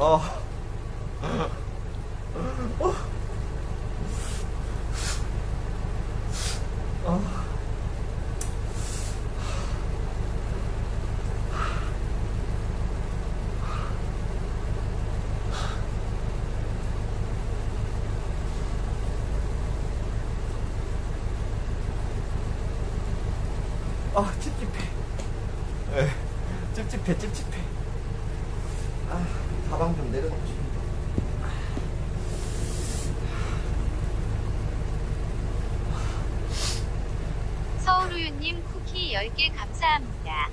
어. 어. 어. 아, 찝찝해. 에, 찝찝해, 찝찝해. 아, 가방 좀 내려놓고 싶은데. 서울우유님 쿠키 10개 감사합니다.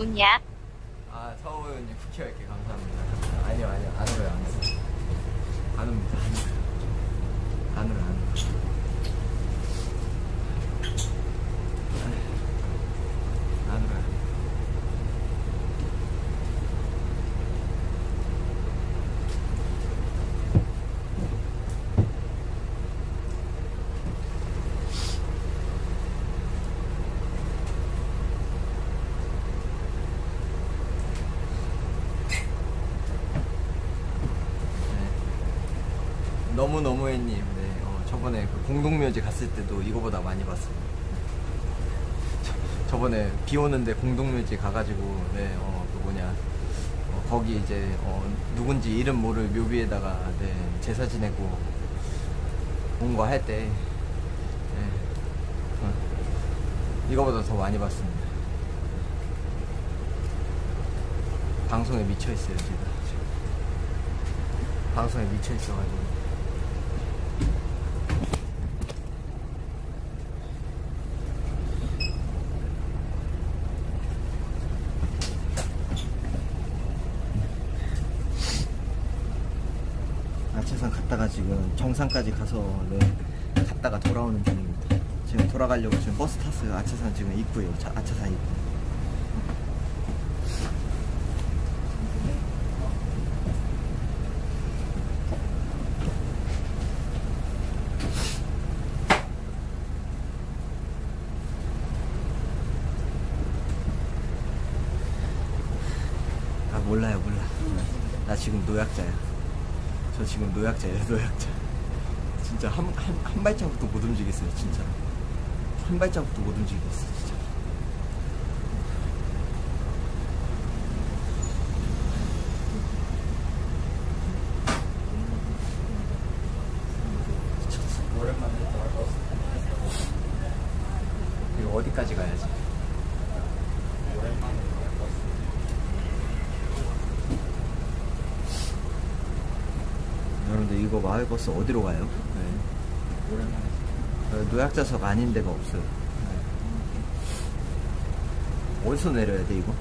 운운야 아, 서우님 쿠키 할게 감사합니다. 아니요, 아니요, 안 울어요, 안 울어요. 안 옵니다, 안 울어요. 안 울어, 안 울어. 안 울어요. 네. 너무 너무해님, 네, 어, 저번에 그 갔을 때도 이거보다 많이 봤어요. 저, 저번에 비 오는데 공동묘지 가가지고, 네, 어, 그 뭐냐, 어, 거기 이제 어, 누군지 이름 모를 묘비에다가 네, 제사 지내고 온 거 할 때, 네, 어, 이거보다 더 많이 봤습니다. 방송에 미쳐 있어요, 제가. 방송에 미쳐 있어가지고. 아차산 갔다가 지금 정상까지 가서 네, 갔다가 돌아오는 중입니다. 지금 돌아가려고 탔어요. 아차산 지금 입구에요. 자, 아차산 입구. 아 몰라요 몰라 나 지금 노약자야 저 지금 노약자예요 노약자 진짜 한, 한, 한 발자국도 못 움직였어요 진짜 한 발자국도 못 움직이겠어 진짜 미쳤어 오랜만에 이거 어디까지 가야지 여러분들 이거 마을버스 어디로 가요? 네. 어, 노약자석 아닌 데가 없어요. 네. 어디서 내려야 돼 이거?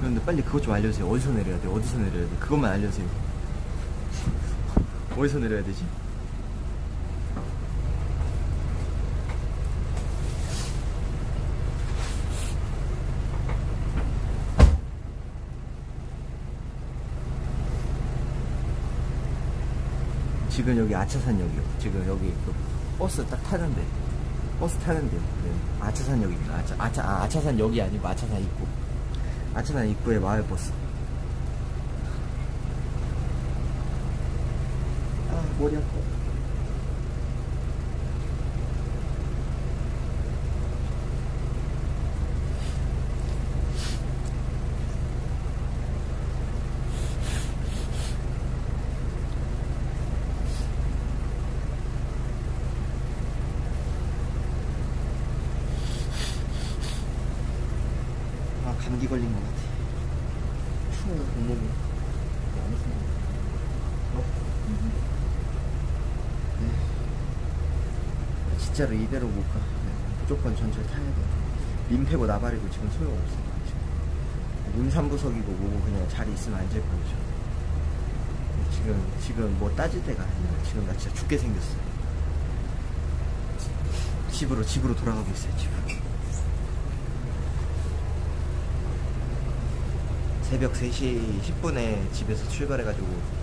그런데 빨리 그것 좀 알려주세요. 어디서 내려야 돼? 어디서 내려야 돼? 그것만 알려주세요. 어디서 내려야 되지? 지금 여기 아차산역이요. 지금 여기 그 버스 딱 타는데 버스 타는데요. 네. 아차산역입니다. 아차 아차 아, 아차산역이 아니고 아차산 입구. 아차산 입구에 마을 버스. 아 머리 아파. 아 감기 걸린 것 같아. 추워 온몸이. 너무 추워. 어? 네. 진짜로 이대로 못 가. 네. 무조건 전철 타야 돼. 민폐고 나발이고 지금 소용없어. 지금. 임산부석이고 뭐고 그냥 자리 있으면 앉을. 저. 지금 지금 뭐 따질 때가 아니라 지금 나 진짜 죽게 생겼어. 집으로 집으로 돌아가고 있어요. 집으로. 새벽 3시 10분에 집에서 출발해가지고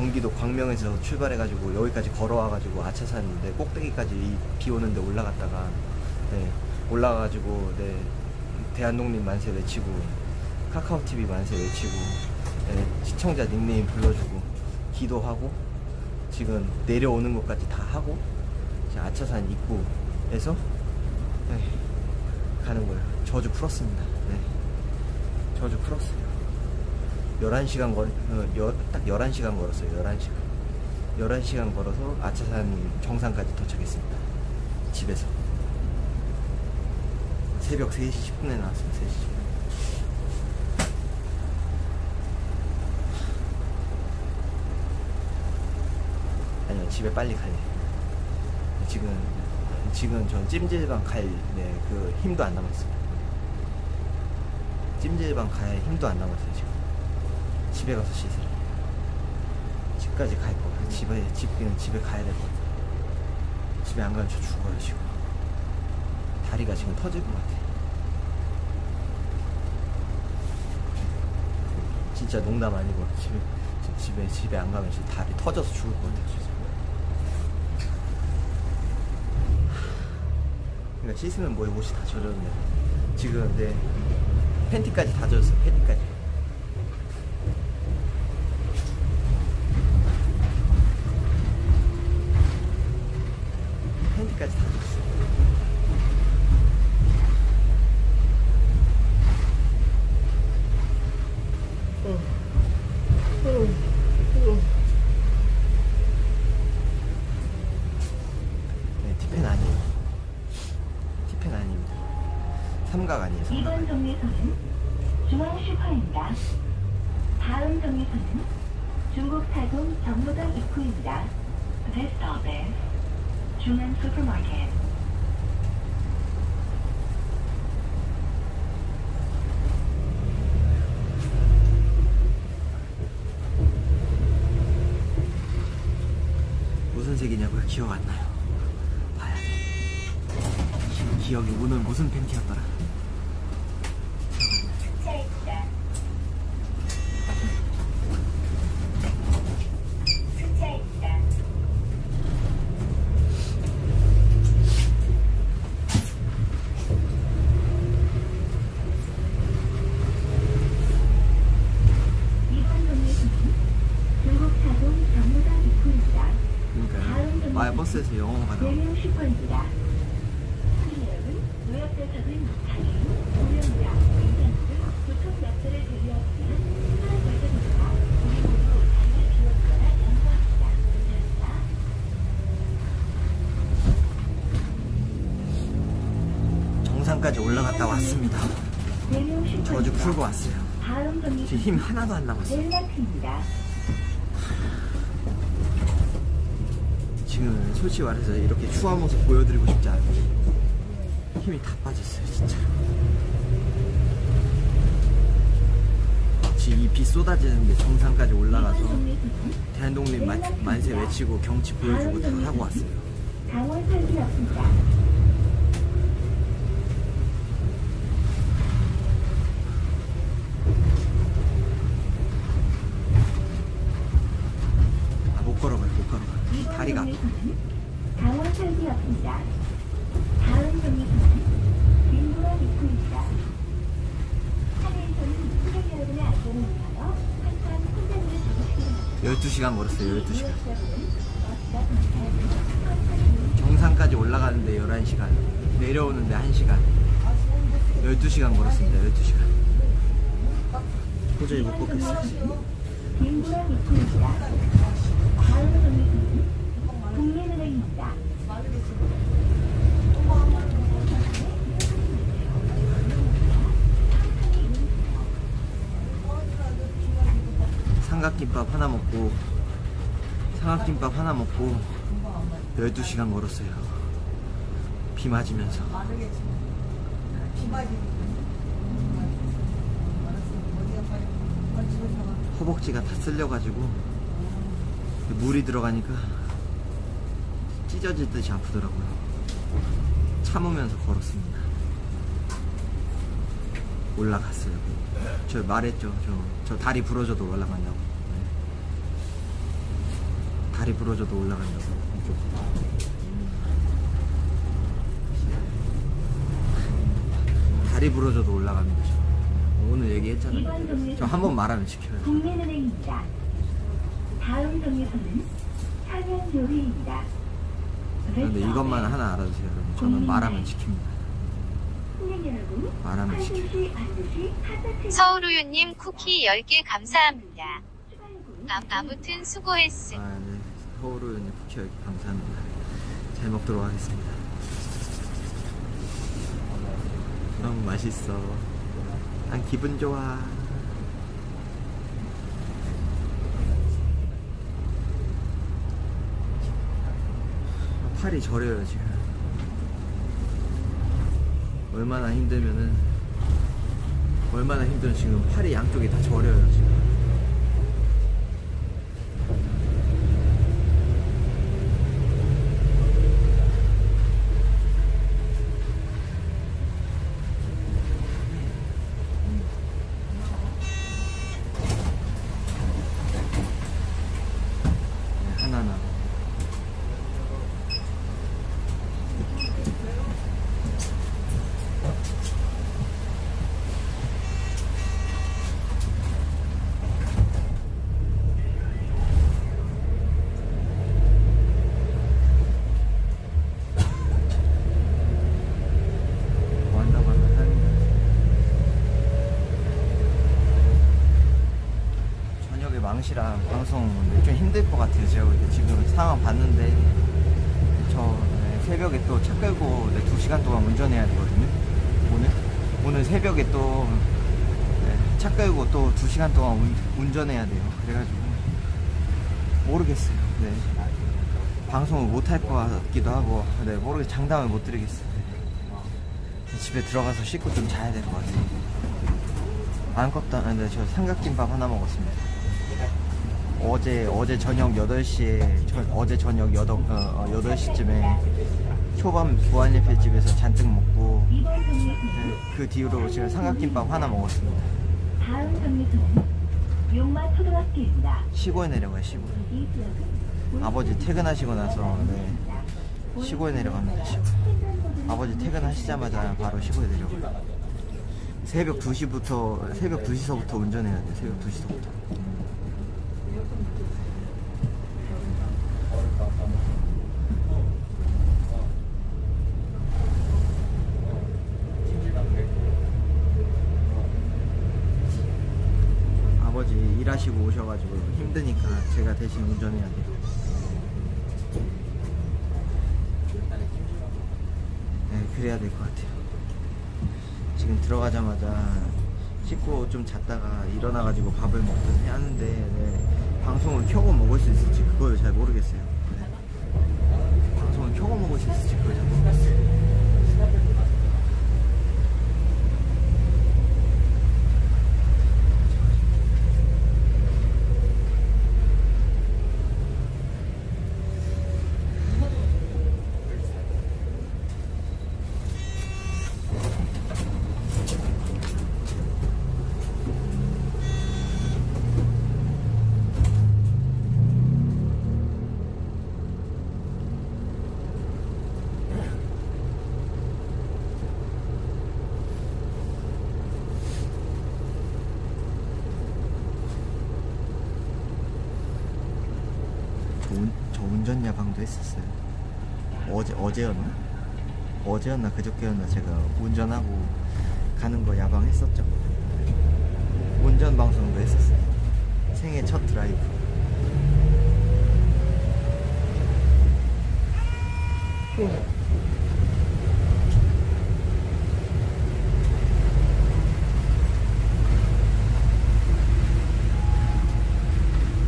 경기도 광명에서 출발해가지고 여기까지 걸어와가지고 아차산 네, 꼭대기까지 이비 오는데 올라갔다가 네, 올라가가지고 네, 대한독립 만세 외치고 카카오 TV 만세 외치고 네, 시청자 닉네임 불러주고 기도하고 지금 내려오는 것까지 다 하고 아차산 입구에서 네, 가는 거예요. 저주 풀었습니다. 네. 저주 풀었어요. 11시간 걸, 어, 여, 딱 11시간 걸었어요. 11시간. 11시간 걸어서 아차산 정상까지 도착했습니다. 집에서. 새벽 3시 10분에 나왔어요. 3시 10분. 아니요, 집에 빨리 갈래. 지금, 지금 전 찜질방 갈, 네, 그 힘도 안 남았어요. 찜질방 갈 힘도 안 남았어요, 지금. 집에 가서 씻으래. 집까지 갈 거. 같아요. 집에, 집, 그냥 집에 가야 같아요. 집에 안 가면 저 죽어요, 지금. 다리가 지금 터질 것 같아. 진짜 농담 아니고, 집에, 집에, 집에 안 가면 진짜 다리 터져서 죽을 것 같아요, 진짜. 그러니까 씻으면 뭐에 옷이 다 젖었는데 지금 내 팬티까지 다 젖었어 팬티까지 다 젖었어 네, 티팬 아니에요 티팬 아닙니다 삼각 아니에요 삼각 이번 정류소는 중앙 슈퍼입니다. 다음 정류소는 중국 타동 정로당 입구입니다. This stop is 중앙 슈퍼마켓. 무슨 색이냐고요? 기억 안 나요. 봐야 돼. 기, 기억이 오늘 무슨 팬티였더라? 승차입니다. 승차입니다. 이번 정류소는 중국 타동 정로당 입구입니다. 버스에서 영어가 나와. 여러분, 약자를. 우리 모두 자리를 양보합니다. 감사합니다. 정상까지 올라갔다 왔습니다. 저주 풀고 왔어요. 다음 지금 힘 하나도 안 남았어요. 지금 솔직히 말해서 이렇게 추한 모습 보여드리고 싶지 않아요. 힘이 다 빠졌어요, 진짜. 지금 이비 쏟아지는데 정상까지 올라가서 대한독립 만- 만세 외치고 경치 보여주고 다 하고 왔어요. 강원 살기였습니다. 아, 못 걸어가요, 못 걸어가요. 이번 다리가 아파. 정류소는 강원 살기였습니다. 다음 정류소는 민구랑 입구입니다. 하늘에서는 승객 여러분의 안전을 위하여 항상 손잡이를 잡으시기 바랍니다. 12시간 걸었어요, 12시간. 여러분, 버스가 도착하면 정상까지 올라가는데 11시간, 내려오는데 1시간. 12시간 걸었습니다, 12시간. 도저히 못 걷겠어요. 민구랑 입구입니다. 다음 정류소는 국민은행입니다. 삼각김밥 하나 먹고, 삼각김밥 하나 먹고, 12시간 걸었어요. 비 맞으면서. 허벅지가 다 쓸려가지고, 물이 들어가니까 찢어질 듯이 아프더라고요. 참으면서 걸었습니다. 올라갔어요. 저 말했죠. 저, 저 다리 부러져도 올라간다고. 네. 다리 부러져도 올라간다고. 이쪽. 다리 부러져도 올라갑니다. 저. 오늘 얘기했잖아요. 저 한 번 말하면 지켜요. 국민은행입니다. 다음 정류소는 상현요리입니다. 근데 이것만 하나 알아주세요, 여러분. 저는 말하면 지킵니다. 말하면 지켜요. 서울우유님 쿠키 10개 감사합니다. 아, 아무튼 수고했음. 아, 네. 서울은 쿠키 여기 감사합니다. 잘 먹도록 하겠습니다. 너무 맛있어. 난 기분 좋아. 팔이 저려요, 지금. 얼마나 힘들면은, 얼마나 힘들면 지금 팔이 양쪽이 다 저려요, 지금. 네, 하나나. 왔나 봤나 하는데. 저녁에 망시랑 방송 오는데 좀 힘들 것 같아요. 제가 지금 상황 봤는데 저 네, 새벽에 또 차 끌고 네, 2시간 동안 운전해야 되거든요. 오늘 오늘 새벽에 또 차 끌고 또 2시간 동안 운, 운전해야 돼요. 그래가지고 모르겠어요. 네. 방송을 못 할 것 같기도 하고 네, 모르겠 장담을 못 드리겠어요. 네. 집에 들어가서 씻고 좀 자야 될 것 같아요. 안 했는데 저 삼각김밥 하나 먹었습니다. 어제 어제 저녁 8시에 저, 어제 저녁 8, 어, 8시쯤에 초밥 무한리필 집에서 잔뜩 먹고 네, 그 뒤로 제가 삼각김밥 하나 먹었습니다. 다음 정류소는 용마 초등학교입니다. 시골에 내려가요 시골. 아버지 퇴근하시고 나서 네, 시골에 내려갑니다 시골. 아버지 퇴근하시자마자 바로 시골에 내려가요. 새벽 2시부터 새벽 2시서부터 운전해야 돼요. 새벽 2시서부터. 일하시고 오셔가지고 힘드니까 제가 대신 운전해야 돼요. 네, 그래야 될 것 같아요. 지금 들어가자마자 씻고 좀 잤다가 일어나가지고 밥을 먹든 해야 하는데 네, 방송을 켜고 먹을 수 있을지 그걸 잘 모르겠어요. 네. 방송을 켜고 먹을 수 있을지 그걸 잘 모르겠어요. 저, 운, 저 운전 야방도 했었어요. 어제 어제였나? 어제였나 그저께였나 제가 운전하고 가는 거 야방했었죠. 운전 방송도 했었어요. 생애 첫 드라이브.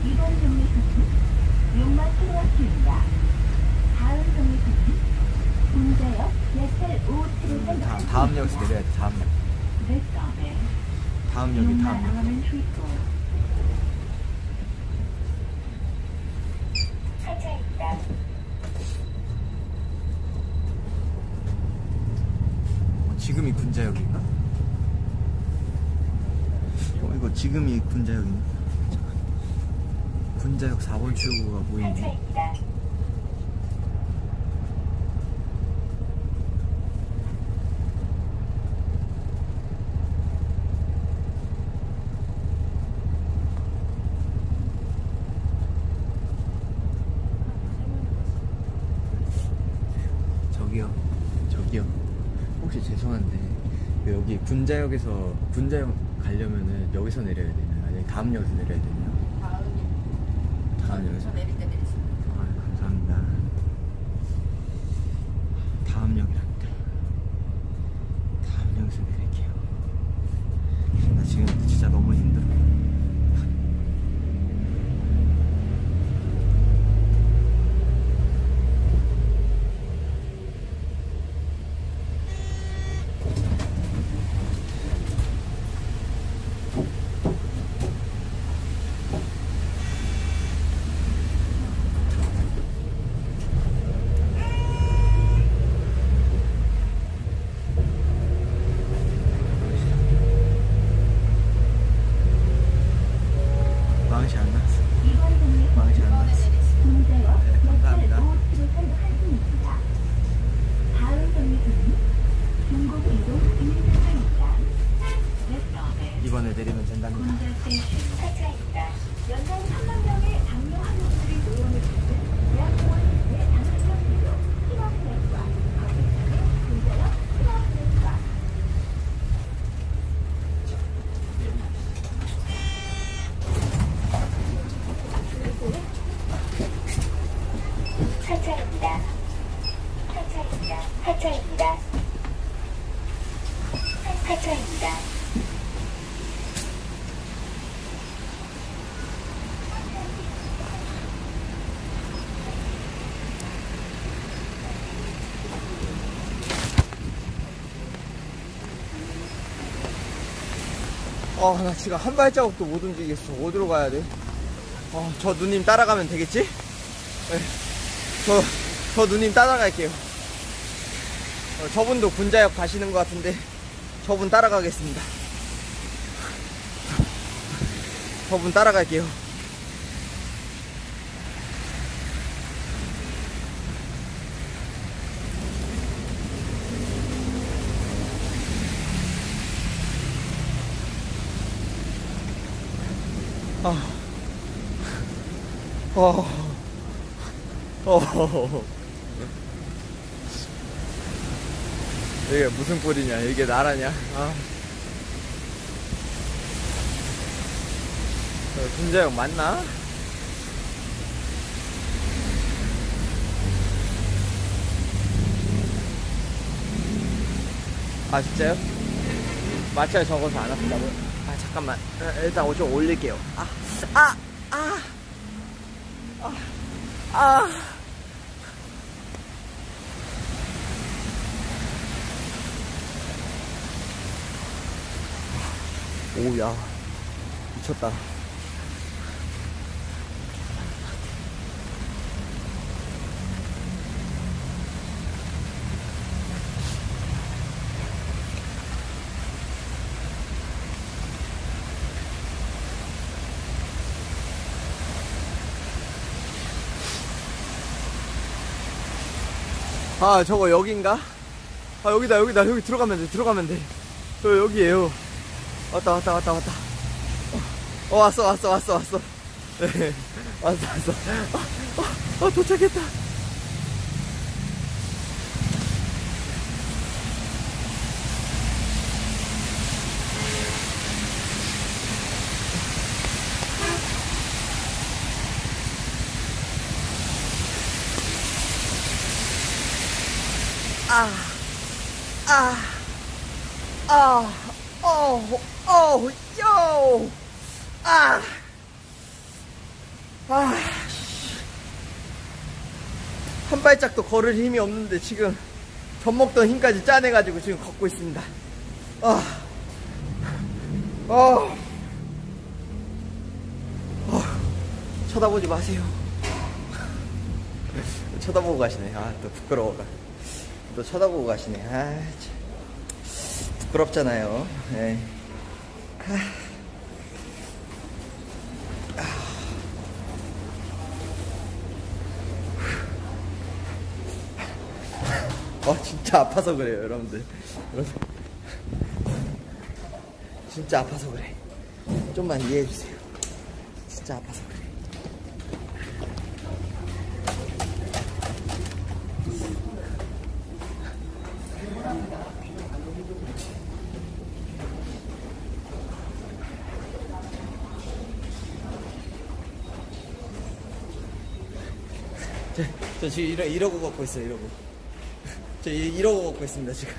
이번 정류소는 용마 초등학교입니다. 다음 정류소는 운자역 예설 5층에서 다, 다음 역에서 내려야 돼. 다음 역. This stop is 다음 역이 다음 역. 어, 지금이 군자역인가? 어, 이거 지금이 군자역인가? 군자역 4번 출구가 보이네. 군자역에서 군자역 가려면은 여기서 내려야 되나요? 아니면 다음 역에서 내려야 되나요? 다음 역에서 내릴 때 내리시면 아, 감사합니다. 다음 역이랍니다. 다음 역에서 내릴게요. 나 지금 진짜 너무 힘들어. 망치 안 났어. 이번 정류소 망치 안 났어. 군자역 네, 감사합니다. 역사로 출입한 한승입니다. 다음 정류소는 중국 이동 인사입니다. 이번에 내리면 된답니다. 차차입니다. 연간 3만 명의 장려 한국들이 노동을 짓는 대학병원의 장학금으로 희망내과 거기서는 군자역 희망내과 차차입니다. 차차입니다. 차차입니다. 차차입니다. 어, 나 지금 한 발자국도 못 움직이겠어. 어디로 가야 돼? 어, 저 누님 따라가면 되겠지? 네. 저, 저 누님 따라갈게요. 어, 저분도 군자역 가시는 것 같은데, 저분 따라가겠습니다. 저분 따라갈게요. 아. 어. 어. 이게 무슨 꼴이냐? 이게 나라냐? 아. 어, 군자형 맞나? 아 진짜요? 마차에 적어서 안 아프다고요? 아 잠깐만. 아, 일단 좀 올릴게요. 아 아, 아, 아, 아. 오야. 미쳤다 아 저거 여긴가? 아 여기다 여기다 여기 들어가면 돼 들어가면 돼저 여기에요. 왔다 왔다 왔다 왔다. 어, 어, 왔어 왔어 왔어 왔어. 네 왔어 왔어. 어, 어, 어, 도착했다 아, 아, 아, 어, 어, 요, 아, 아, 씨. 한 발짝도 걸을 힘이 없는데 지금 젖 먹던 힘까지 짜내가지고 지금 걷고 있습니다. 아, 어, 어, 쳐다보지 마세요. 쳐다보고 가시네. 아, 또 부끄러워가. 또 쳐다보고 가시네. 아, 참. 부끄럽잖아요. 예. 아. 어, 진짜 아파서 그래요, 여러분들. 여러분. 진짜 아파서 그래. 좀만 이해해주세요. 진짜 아파서 그래. 저, 저 지금 이러, 이러고 걷고 있어요, 이러고. 저 이, 이러고 걷고 있습니다, 지금.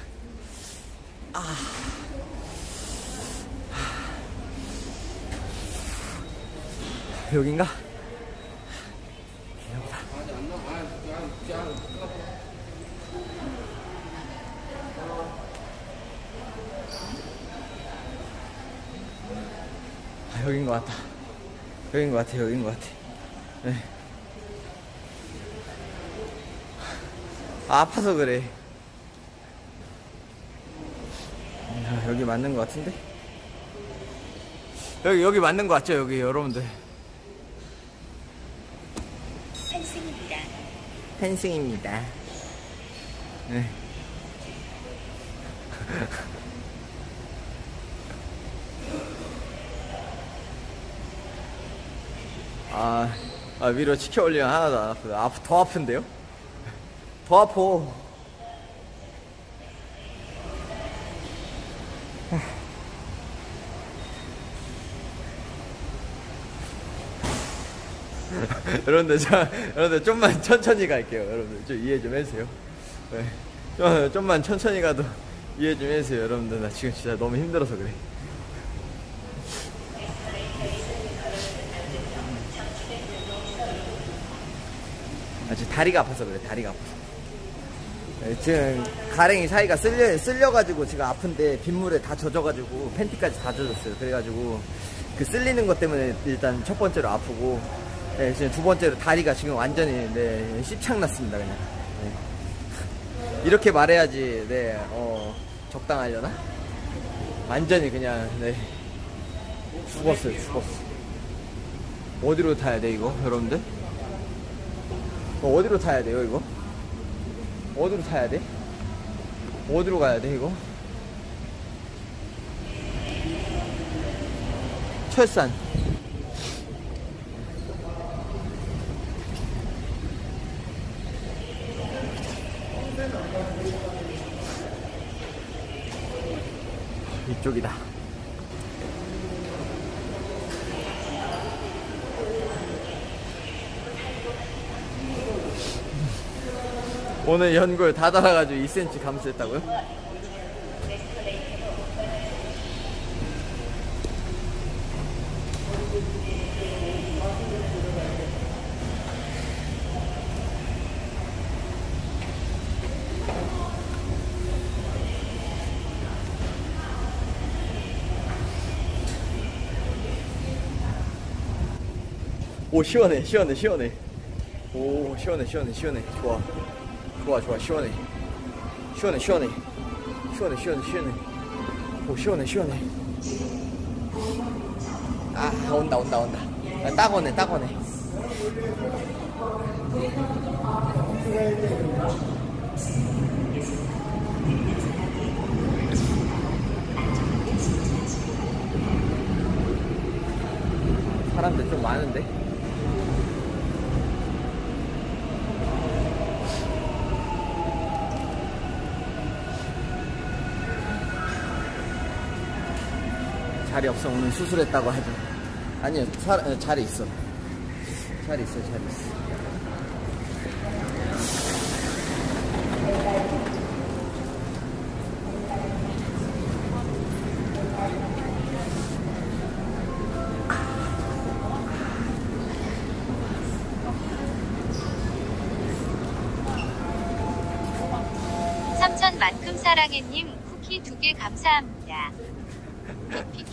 아. 여긴가? 아, 여긴 것 같다. 여긴 것 같아, 여긴 것 같아. 네. 아, 아파서 그래. 아, 여기 맞는 것 같은데? 여기, 여기 맞는 것 같죠, 여기, 여러분들. 환승입니다. 펜싱입니다. 네. 아, 아, 위로 치켜 올리면 하나도 안 아프다. 아, 더 아픈데요? 더 아파. 여러분들, 저, 여러분들, 좀만 천천히 갈게요. 여러분들, 좀 이해 좀 해주세요. 네. 좀, 좀만 천천히 가도 이해 좀 해주세요. 여러분들, 나 지금 진짜 너무 힘들어서 그래. 아, 지금 다리가 아파서 그래, 다리가 아파서. 네, 지금 가랭이 사이가 쓸려, 쓸려가지고 지금 아픈데 빗물에 다 젖어가지고 팬티까지 다 젖었어요. 그래가지고 그 쓸리는 것 때문에 일단 첫 번째로 아프고 네, 지금 두 번째로 다리가 지금 완전히 네, 씹창났습니다 그냥. 네. 이렇게 말해야지 네, 어, 적당하려나? 완전히 그냥 네, 죽었어요, 죽었어. 어디로 타야 돼 이거, 여러분들? 어, 어디로 타야 돼요 이거? 어디로 타야 돼? 어디로 가야 돼 이거? 철산 이쪽이다 오늘 연골 다 달아가지고 2cm 감소했다고요? 오 시원해 시원해 시원해. 오 시원해 시원해 시원해. 좋아 좋아 좋아. 시원해. 시원해 시원해. 시원해 시원해 시원해. 오 시원해 시원해. 아 온다 온다 온다. 아, 딱 오네 딱 오네. 사람들 좀 많은데 자리 없어. 오늘 수술했다고 하죠. 아니요 사, 어, 자리 있어. 자리 있어 자리 있어. 사랑해님 쿠키 두 개 감사합니다.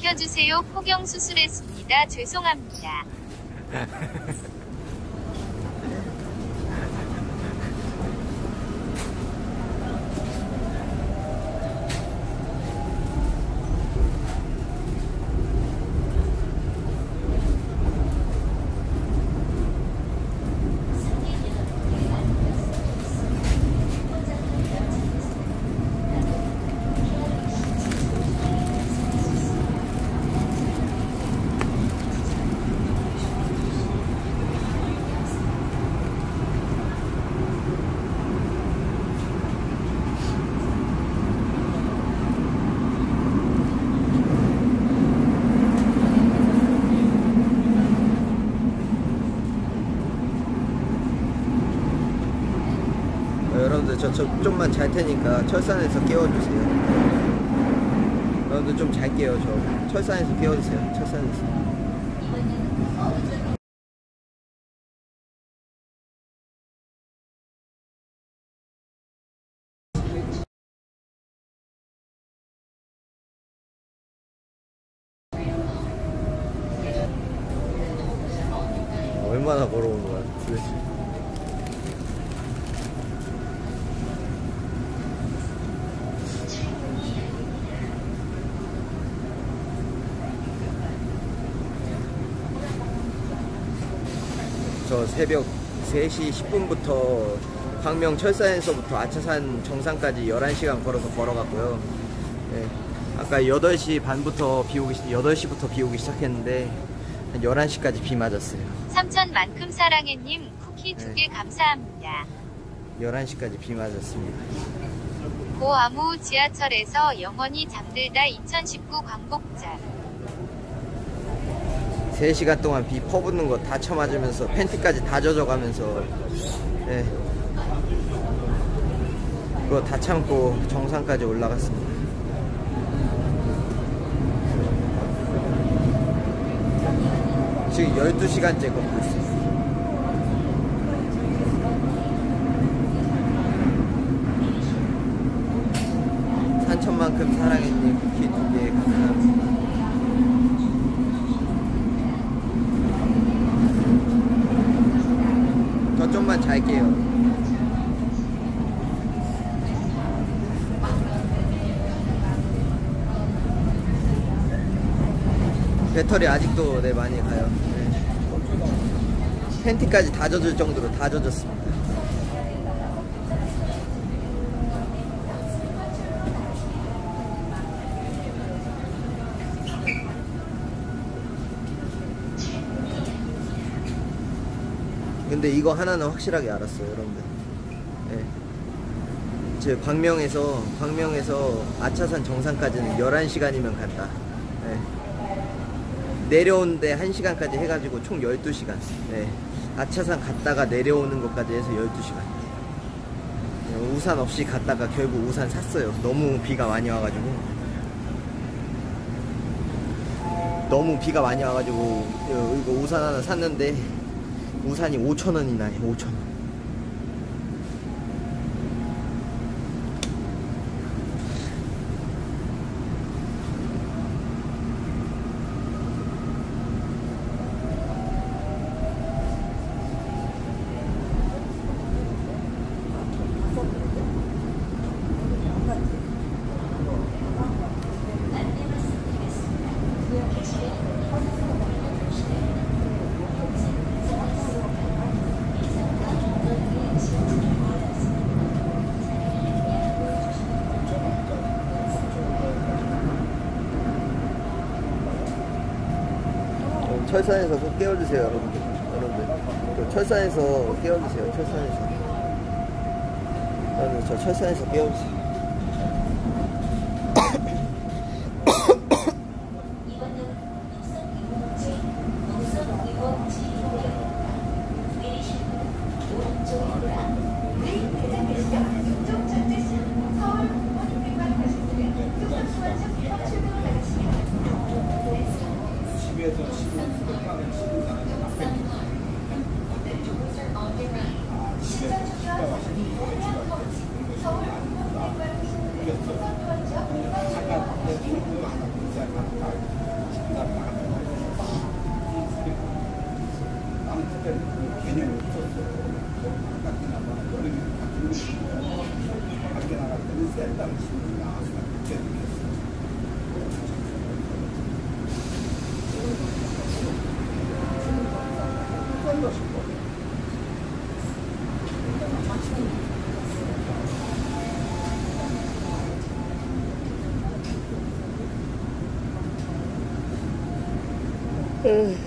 비- 비켜주세요. 포경 수술했습니다. 죄송합니다. 좀만 잘 테니까 철산에서 깨워주세요. 여러분들 좀 잘게요. 저 철산에서 깨워주세요. 철산에서. 얼마나 걸어온 거야 도대체 저 새벽 3시 10분부터 광명 철산에서부터 아차산 정상까지 11시간 걸어서 걸어갔고요 예, 아까 8시 반부터 비 오기, 시- 8시부터 비 오기 시작했는데 한 11시까지 비 맞았어요 삼천만큼 사랑해님 쿠키 두개 감사합니다. 11시까지 비 맞았습니다. 고아무 지하철에서 영원히 잠들다 2019 광복절. 3시간 동안 비 퍼붓는 거 다 쳐맞으면서 팬티까지 다 젖어가면서 예. 그거 다 참고 정상까지 올라갔습니다. 지금 12시간째 걷고 있어요. 산천만큼 사랑했니 쿠키 두 개 감사합니다. 저 좀만 잘게요. 배터리 아직도 네 많이 가요. 네. 팬티까지 다 젖을 정도로 다 젖었습니다. 근데 이거 하나는 확실하게 알았어요, 여러분들. 예. 제 광명에서 광명에서 아차산 정상까지는 11시간이면 간다. 예. 내려오는데 1시간까지 해가지고 총 12시간. 예. 아차산 갔다가 내려오는 것까지 해서 12시간. 예, 우산 없이 갔다가 결국 우산 샀어요. 너무 비가 많이 와가지고. 너무 비가 많이 와가지고 어, 이거 우산 하나 샀는데 우산이 5천원이나 해 5천원 어, 철산에서 꼭 깨워주세요 여러분들 여러분들 저 철산에서 깨워주세요 철산에서 여러분들 Okay.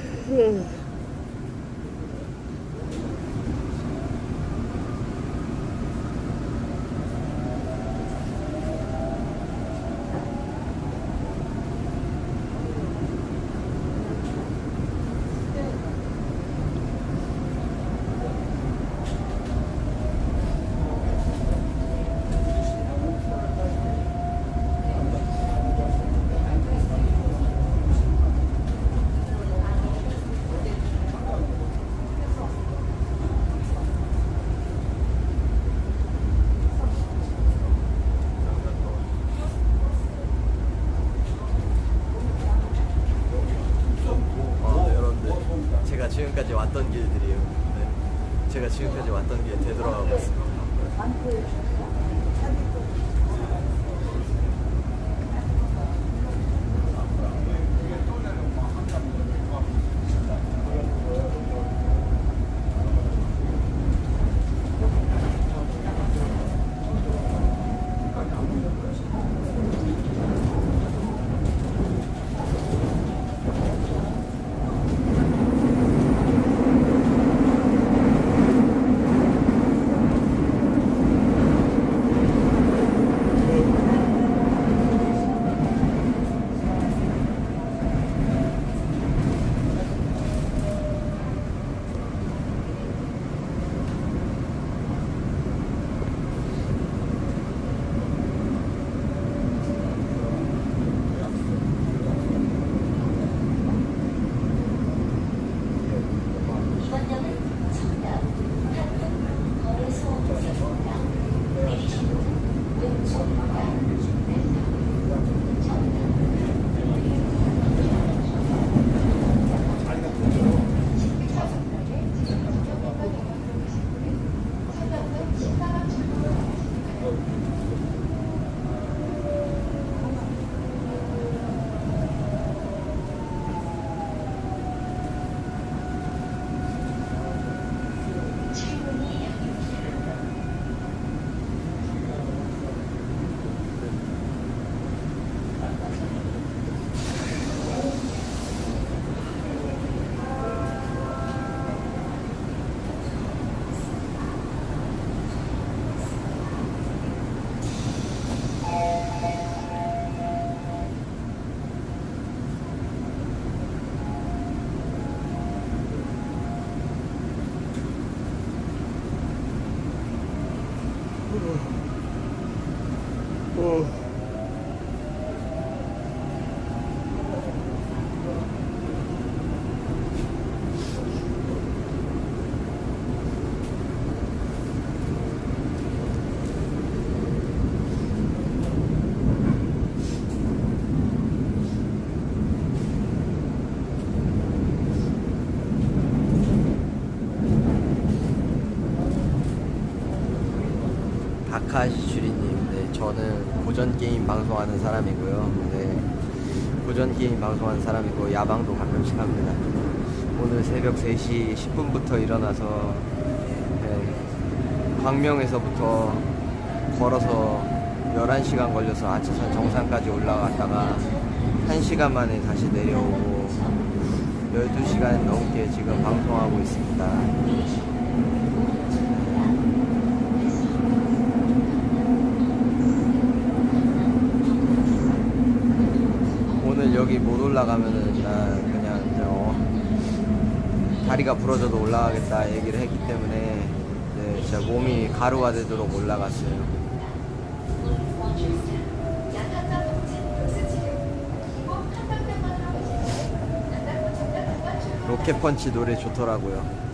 게임 방송하는 사람이고요. 네, 고전 게임 방송하는 사람이고 야방도 가끔씩 합니다. 오늘 새벽 3시 10분부터 일어나서 네, 광명에서부터 걸어서 11시간 걸려서 아차산 정상까지 올라갔다가 1시간 만에 다시 내려오고 12시간 넘게 지금 방송하고 있습니다. 오늘 여기 못 올라가면은 난 그냥 이제 어, 다리가 부러져도 올라가겠다 얘기를 했기 때문에 네, 진짜 몸이 가루가 되도록 올라갔어요. 로켓펀치 노래 좋더라고요.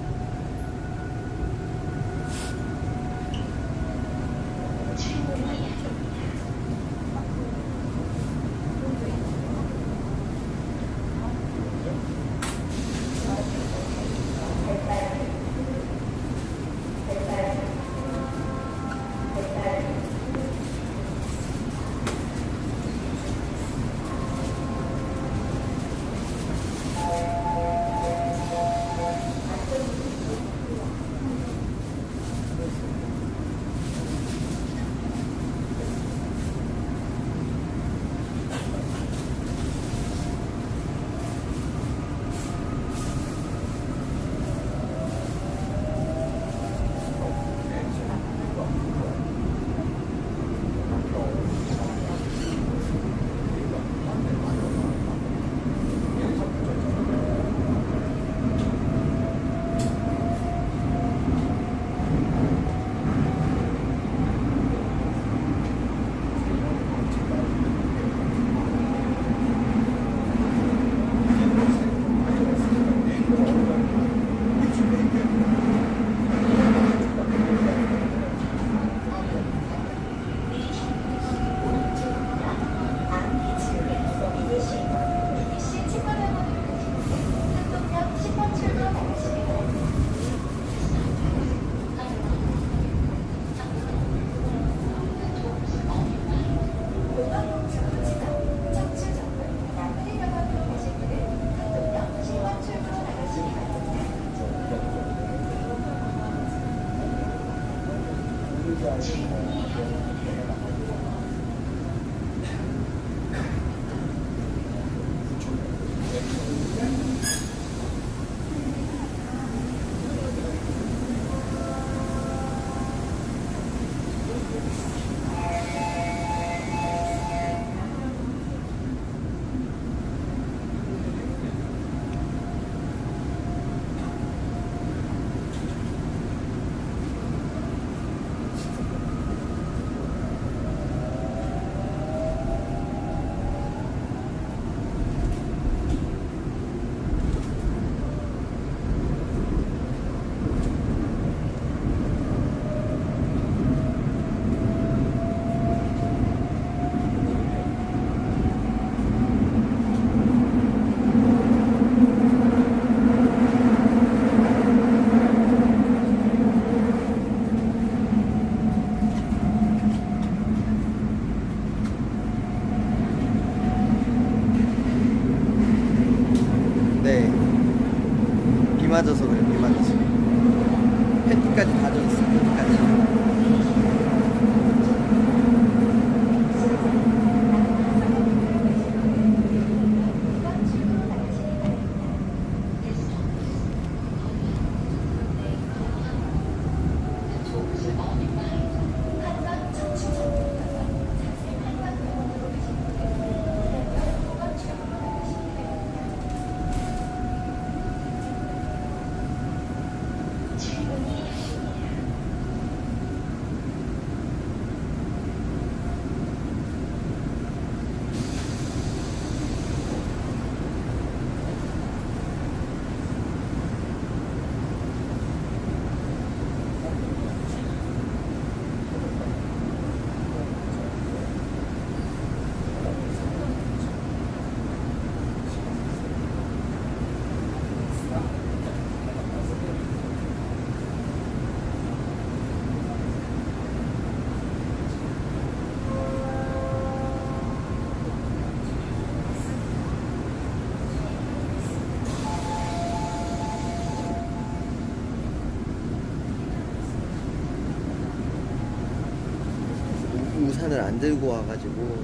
안 들고 와가지고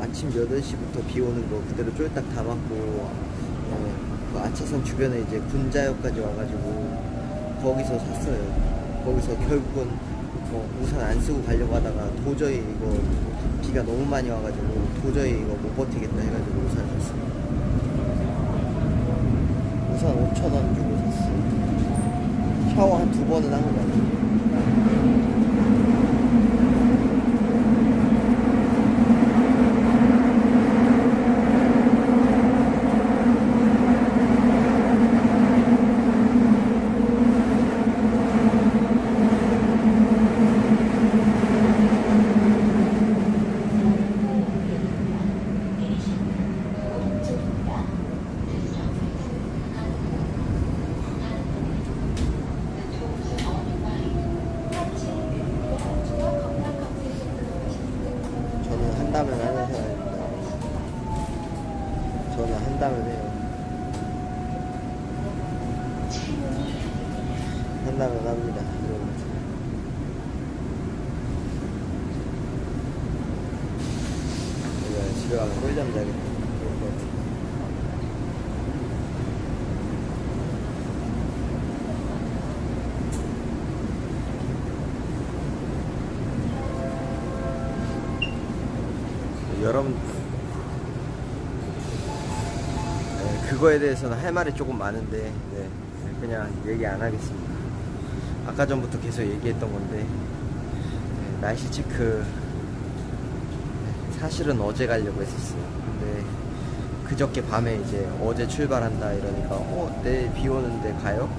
아침 8시부터 비 오는 거 그대로 쫄딱 담았고 어, 그 아차산 주변에 이제 군자역까지 와가지고 거기서 샀어요. 거기서 결국은 어, 우산 안 쓰고 가려고 하다가 도저히 이거 비가 너무 많이 와가지고 도저히 이거 못 버티겠다 해가지고 우산 샀어요. 우산 5천원 주고 샀어요. 샤워 한 두 번은 한것 같아요. 저는 한다면 하는 사람입니다. 저는 한다면 해요. 한다면 합니다. 여러분. 이거 집에 가면 꿀잠 자겠다. 그럴 것 같아. 여러분 네, 그거에 대해서는 할 말이 조금 많은데 네, 그냥 얘기 안 하겠습니다. 아까 전부터 계속 얘기했던 건데 네, 날씨 체크 네, 사실은 어제 가려고 했었어요. 근데 그저께 밤에 이제 어제 출발한다 이러니까 어 내일 비 오는데 가요?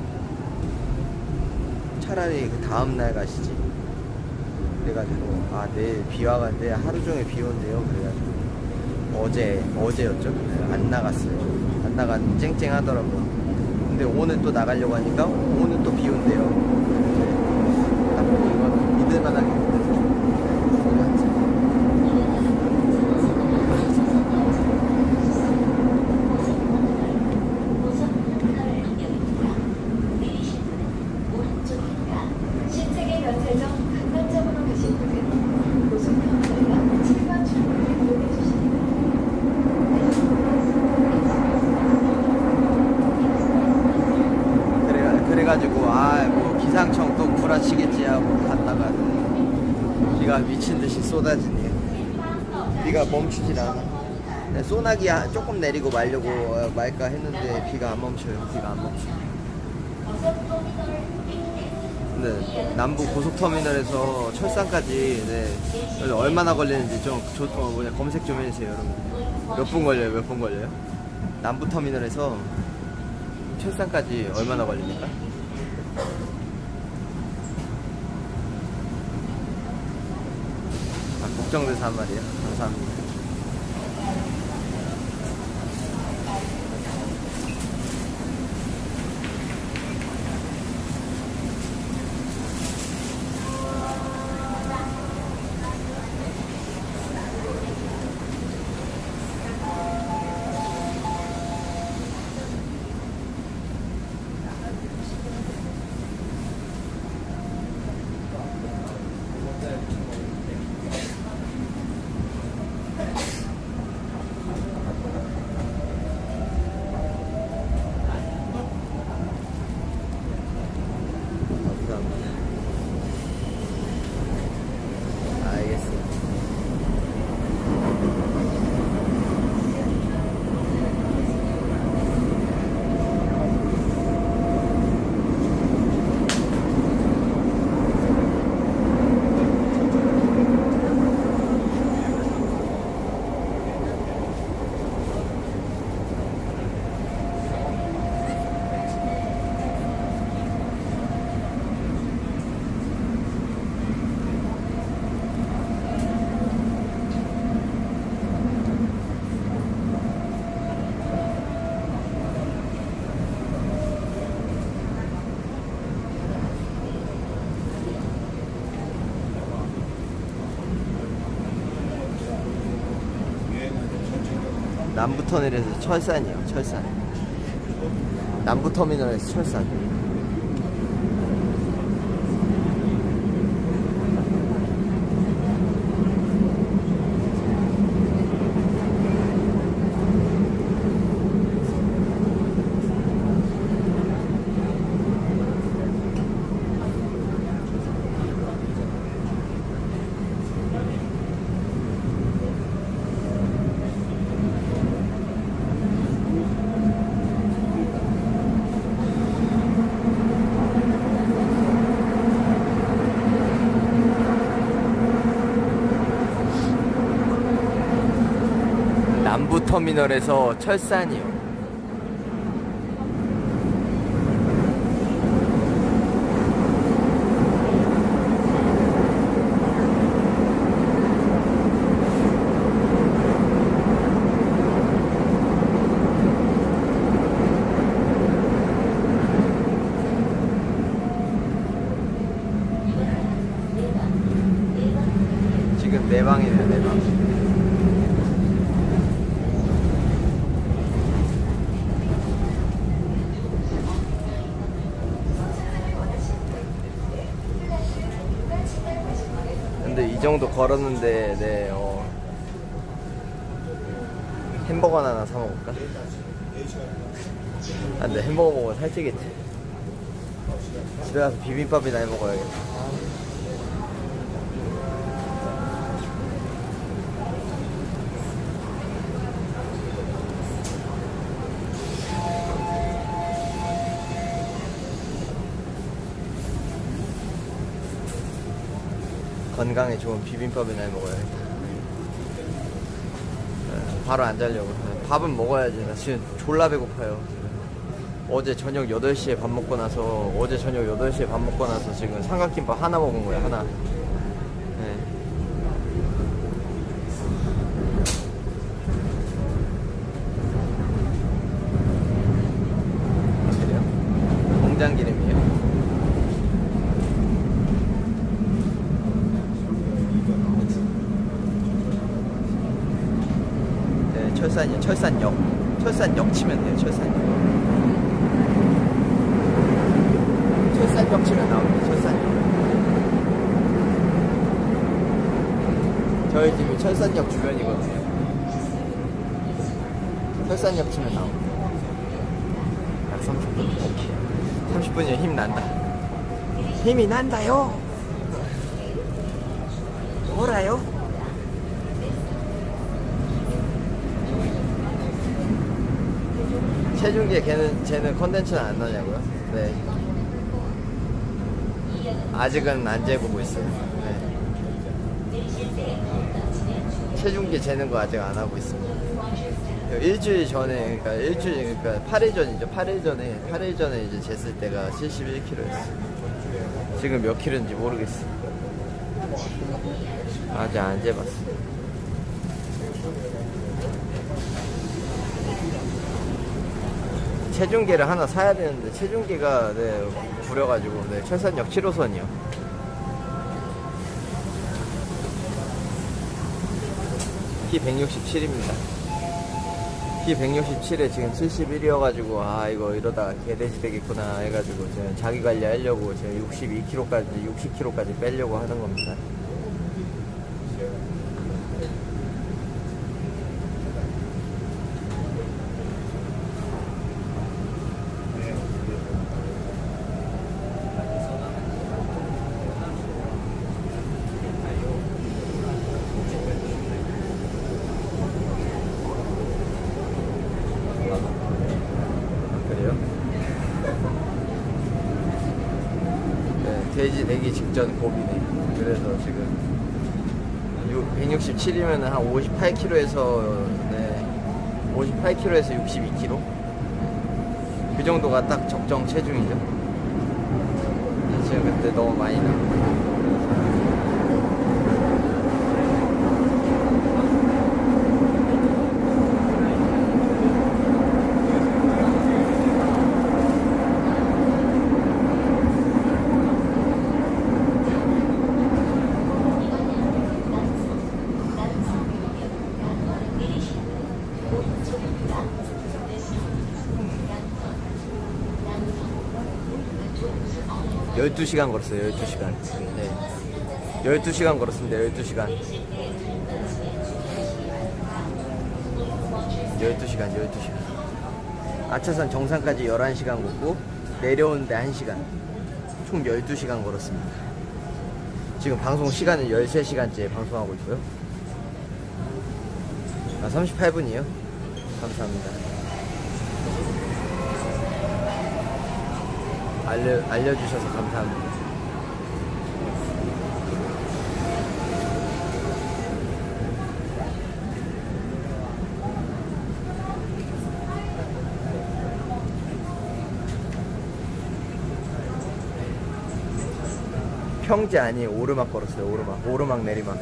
차라리 그 다음 날 가시지. 그래가지고 아 내일 비 와가는데 하루 종일 비 온대요 그래가지고 어제 어제였죠 네, 안 나갔어요 안 나간 쨍쨍하더라고요. 근데 오늘 또 나가려고 하니까 오늘 또 비 온대요. 네, 딱 보고 이거는 믿을 만하게 신세계 면세점 강남점으로 그래가지고 아 뭐 기상청 또 구라치겠지 하고 갔다가 비가 미친 듯이 쏟아지네요. 비가 멈추질 않아. 네, 소나기 한- 조금 내리고 말려고 어, 말까 했는데 비가 안 멈춰요. 비가 안 멈춰. 네, 남부 고속터미널에서 철산까지 네, 얼마나 걸리는지 좀 조- 어, 뭐냐, 검색 좀 해주세요, 여러분. 몇 분 걸려요? 몇 분 걸려요? 남부 터미널에서 철산까지 얼마나 걸립니까? 아, 걱정돼서 한 말이에요. 감사합니다. 알겠습니다. 남부터널에서 철산이요, 철산. 남부터미널에서 철산. 남부 터미널에서 철산이요. 지금 내 방이네요, 내 방. 근데 이 정도 걸었는데, 네, 어. 햄버거 하나 사 먹을까? 안 돼, 햄버거 먹으면 살찌겠지. 집에 가서 비빔밥이나 해 먹어야겠다. 건강에 좋은 비빔밥이나 해 먹어야겠다. 네, 바로 안 자려고. 네, 밥은 먹어야지. 나 지금 졸라 배고파요. 어제 저녁 8시에 밥 먹고 나서, 어제 저녁 8시에 밥 먹고 나서 지금 삼각김밥 하나 먹은 거야, 하나. 134역 치면 나오고 130분 30분이면 힘 난다. 힘이 난다요? 뭐라요? 체중계 걔는 쟤는 컨텐츠는 안 나냐고요? 네. 아직은 안 재보고 있어요. 네. 체중계 재는 거 아직 안 하고 있습니다. 그 일주일 전에, 그러니까 일주일, 그러니까 8일 전이죠. 8일 전에, 8일 전에 이제 쟀을 때가 71kg였어요. 지금 몇 킬로인지 모르겠어요. 아직 안 재봤어요. 체중계를 하나 사야 되는데 체중계가 네, 구려가지고 네, 철산역 7호선이요. 키 167입니다. 키 167에 지금 71이어가지고 아 이거 이러다가 개돼지 되겠구나 해가지고 지금 자기 관리하려고 지금 62kg까지 60kg까지 빼려고 하는 겁니다. 그래요? 네, 돼지 되기 직전 고비네. 그래서 지금 167이면 한 58kg에서 네, 58kg에서 62kg 그 정도가 딱 적정 체중이죠. 네, 지금 그때 너무 많이 나. 열두 시간 걸었어요. 12시간. 네. 12시간 걸었습니다. 12시간. 12시간, 12시간. 아차산 정상까지 11시간 걷고 내려오는데 1시간. 총 12시간 걸었습니다. 지금 방송 시간은 13시간째 방송하고 있고요. 아, 38분이에요. 감사합니다. 알려, 알려주셔서 감사합니다. 평지 아니에요. 오르막 걸었어요. 오르막. 오르막 내리막.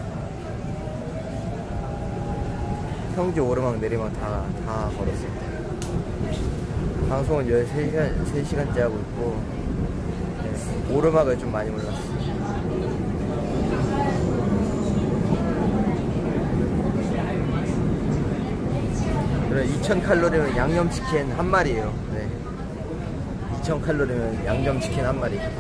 평지 오르막 내리막 다, 다 걸었어요. 방송은 13시간, 3시간째 하고 있고, 네, 오르막을 좀 많이 올랐어요. 그래 2,000칼로리면 양념치킨 한 마리예요. 네. 2,000칼로리면 양념치킨 한 마리. 네,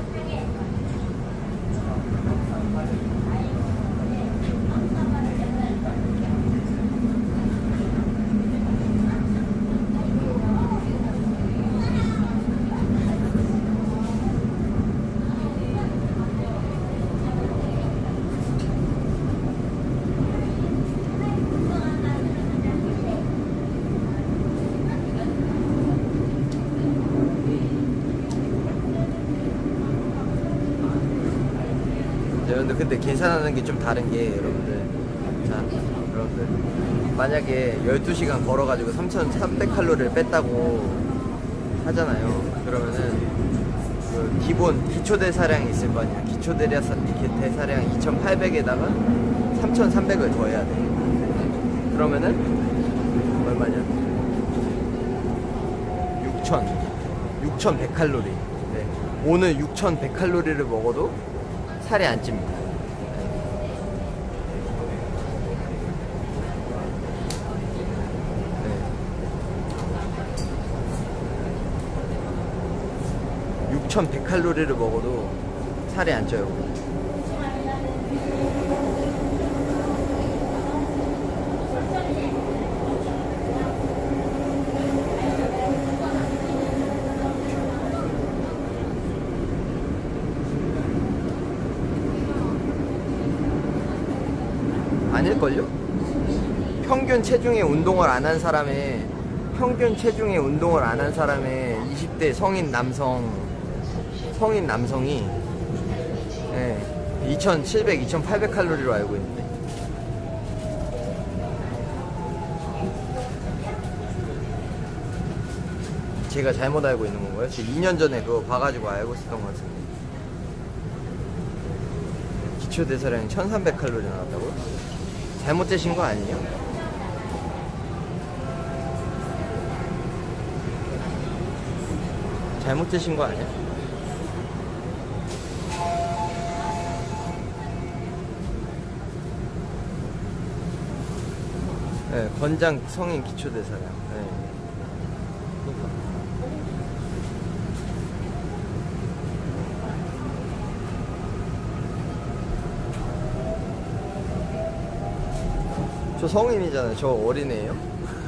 여러분들 근데 계산하는 게좀 다른 게 여러분들. 자 여러분들. 만약에 12시간 걸어가지고 3300칼로리를 뺐다고 하잖아요. 그러면은 그 기본 기초 대사량이 있을 거 아니야 기초 대사, 대사량 2800에다가 3300을 더해야 돼. 그러면은 얼마냐? 6000 6100칼로리. 네. 오늘 6100칼로리를 먹어도 살이 안 찝니다. 6,100칼로리를 먹어도 살이 안 쪄요. 아닐걸요? 평균 체중에 운동을 안 한 사람의 평균 체중에 운동을 안 한 사람의 20대 성인 남성 성인 남성이 예, 2,700, 2,800 칼로리로 알고 있는데 제가 잘못 알고 있는 건가요? 제가 2년 전에 그거 봐가지고 알고 있었던 것 같은데 기초 대사량이 1,300 칼로리 나왔다고요? 잘못 재신 거 아니에요? 잘못 재신 거 아니야? 네, 권장 성인 기초 대사량. 네. 저 성인이잖아요. 저 어린애예요?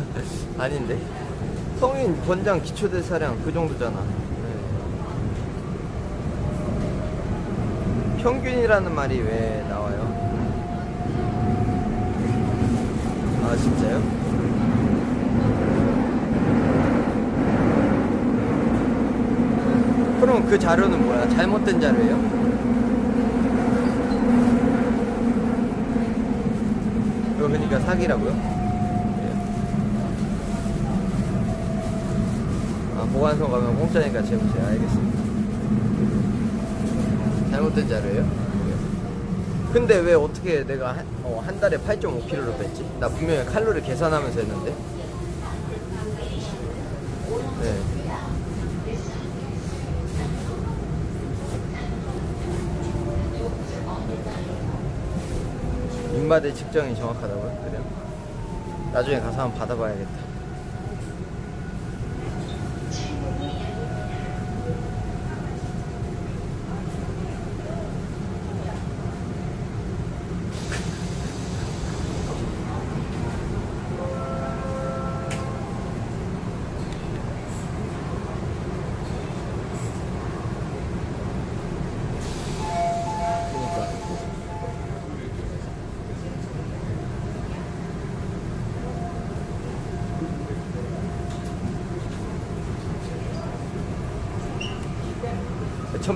아닌데? 성인 권장 기초대사량 그 정도잖아. 네. 평균이라는 말이 왜 나와요? 아 진짜요? 그럼 그 자료는 뭐야? 잘못된 자료예요? 그러니까 사기라고요? 그래요? 아, 보관소 가면 공짜니까 재보세요. 알겠습니다. 잘못된 자료예요? 근데 왜 어떻게 내가 한, 어, 한 달에 8.5kg를 뺐지? 나 분명히 칼로리 계산하면서 했는데. 네. 인바디 측정이 정확하다고요? 그래요? 나중에 가서 한번 받아봐야겠다.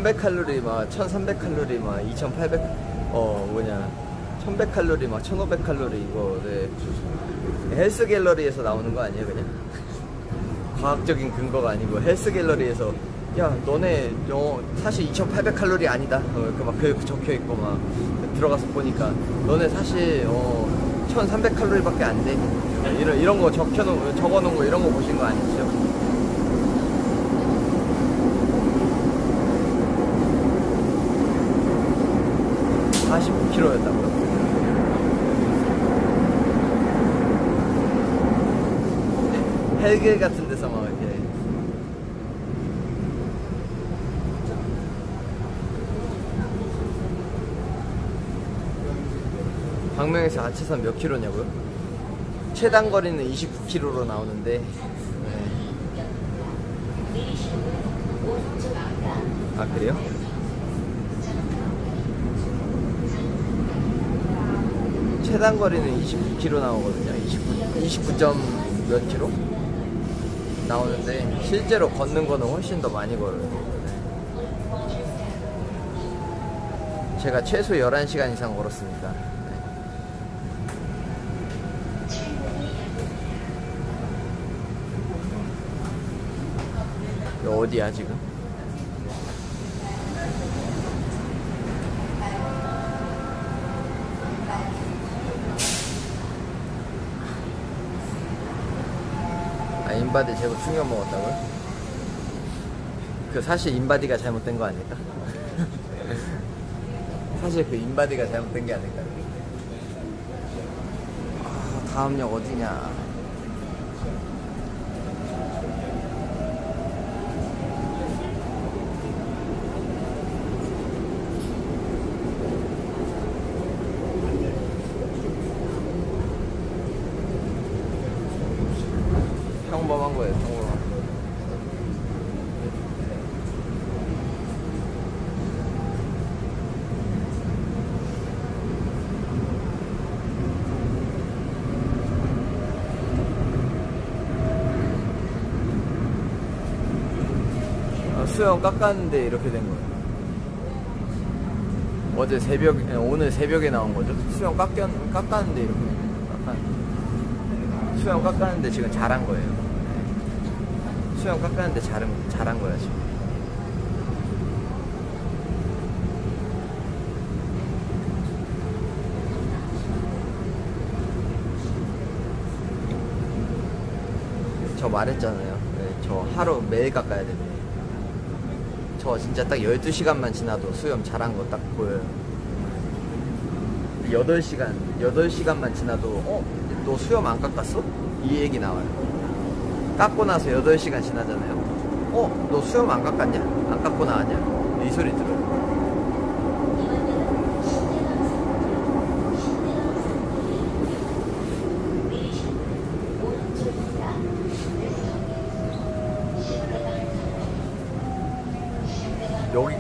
100칼로리 막 1,300칼로리 막 2,800 어 뭐냐 1,100칼로리 막 1,500칼로리 이거 네. 헬스 갤러리에서 나오는 거 아니에요 그냥? 과학적인 근거가 아니고 헬스 갤러리에서 야 너네 영어 사실 2,800칼로리 아니다 어, 이렇게 막 그 적혀 있고 막 들어가서 보니까 너네 사실 어 1,300칼로리밖에 안돼 이런 이런 거 적혀 놓은 적어 놓은 거 이런 거 보신 거 아니죠? (49kg였다고요) 헬길 같은 데서 막 이렇게 광명에서 아치산 몇 킬로냐고요? 최단 거리는 29km로 나오는데 네. 아 그래요? 최단 거리는 29km 나오거든요 29, 29 점 몇 킬로? 나오는데 실제로 걷는 거는 훨씬 더 많이 걸어요 네. 제가 최소 11시간 이상 걸었으니까 네. 어디야 지금? 아 인바디 재고 충격 먹었다고요? 그 사실 인바디가 잘못된 거 아닐까? 사실 그 인바디가 잘못된 게 아닐까? 아, 다음 역 어디냐? 평범한 거예요, 평범한 거. 수영 깎았는데 이렇게 된 거예요. 어제 새벽, 오늘 새벽에 나온 거죠. 수영 깎, 깎았는데 이렇게. 깎았는데. 수영 깎았는데 지금 잘한 거예요. 네. 수영 깎았는데 잘한, 잘한 거야, 지금. 저 말했잖아요. 네, 저 하루 매일 깎아야 되네. 저 진짜 딱 12시간만 지나도 수염 잘한 거딱 보여요. 8시간, 8시간만 지나도, 어? 너 수염 안 깎았어? 이 얘기 나와요. 깎고 나서 8시간 지나잖아요. 어? 너 수염 안 깎았냐? 안 깎고 나왔냐? 이 소리 들어요.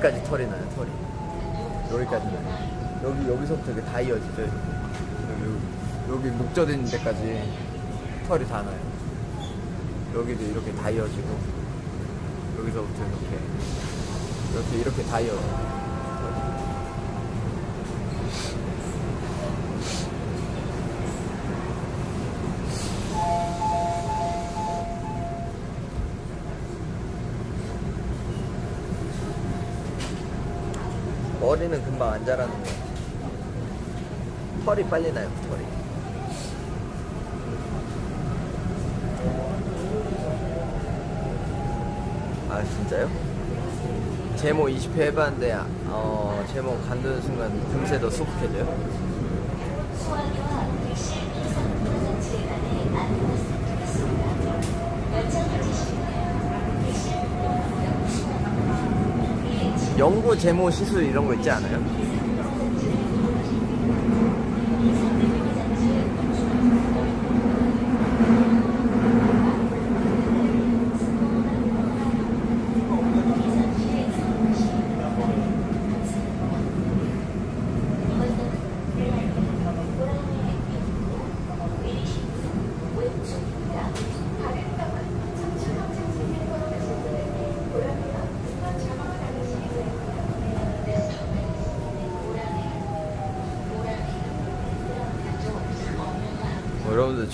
여기까지 털이 나요, 털이. 여기까지 나요. 여기, 여기서부터 이렇게 다 이어지죠. 여기, 여기, 목젖있는 데까지 털이 다 나요. 여기도 이렇게 다 이어지고, 여기서부터 이렇게, 이렇게, 이렇게 다 이어져요. 머리는 금방 안 자라는 거. 털이 빨리 나요, 털이. 아, 진짜요? 제모 20회 해봤는데, 아, 어, 제모 간두는 순간 금세 더 수북해져요? 영구 제모 시술 이런 거 있지 않아요?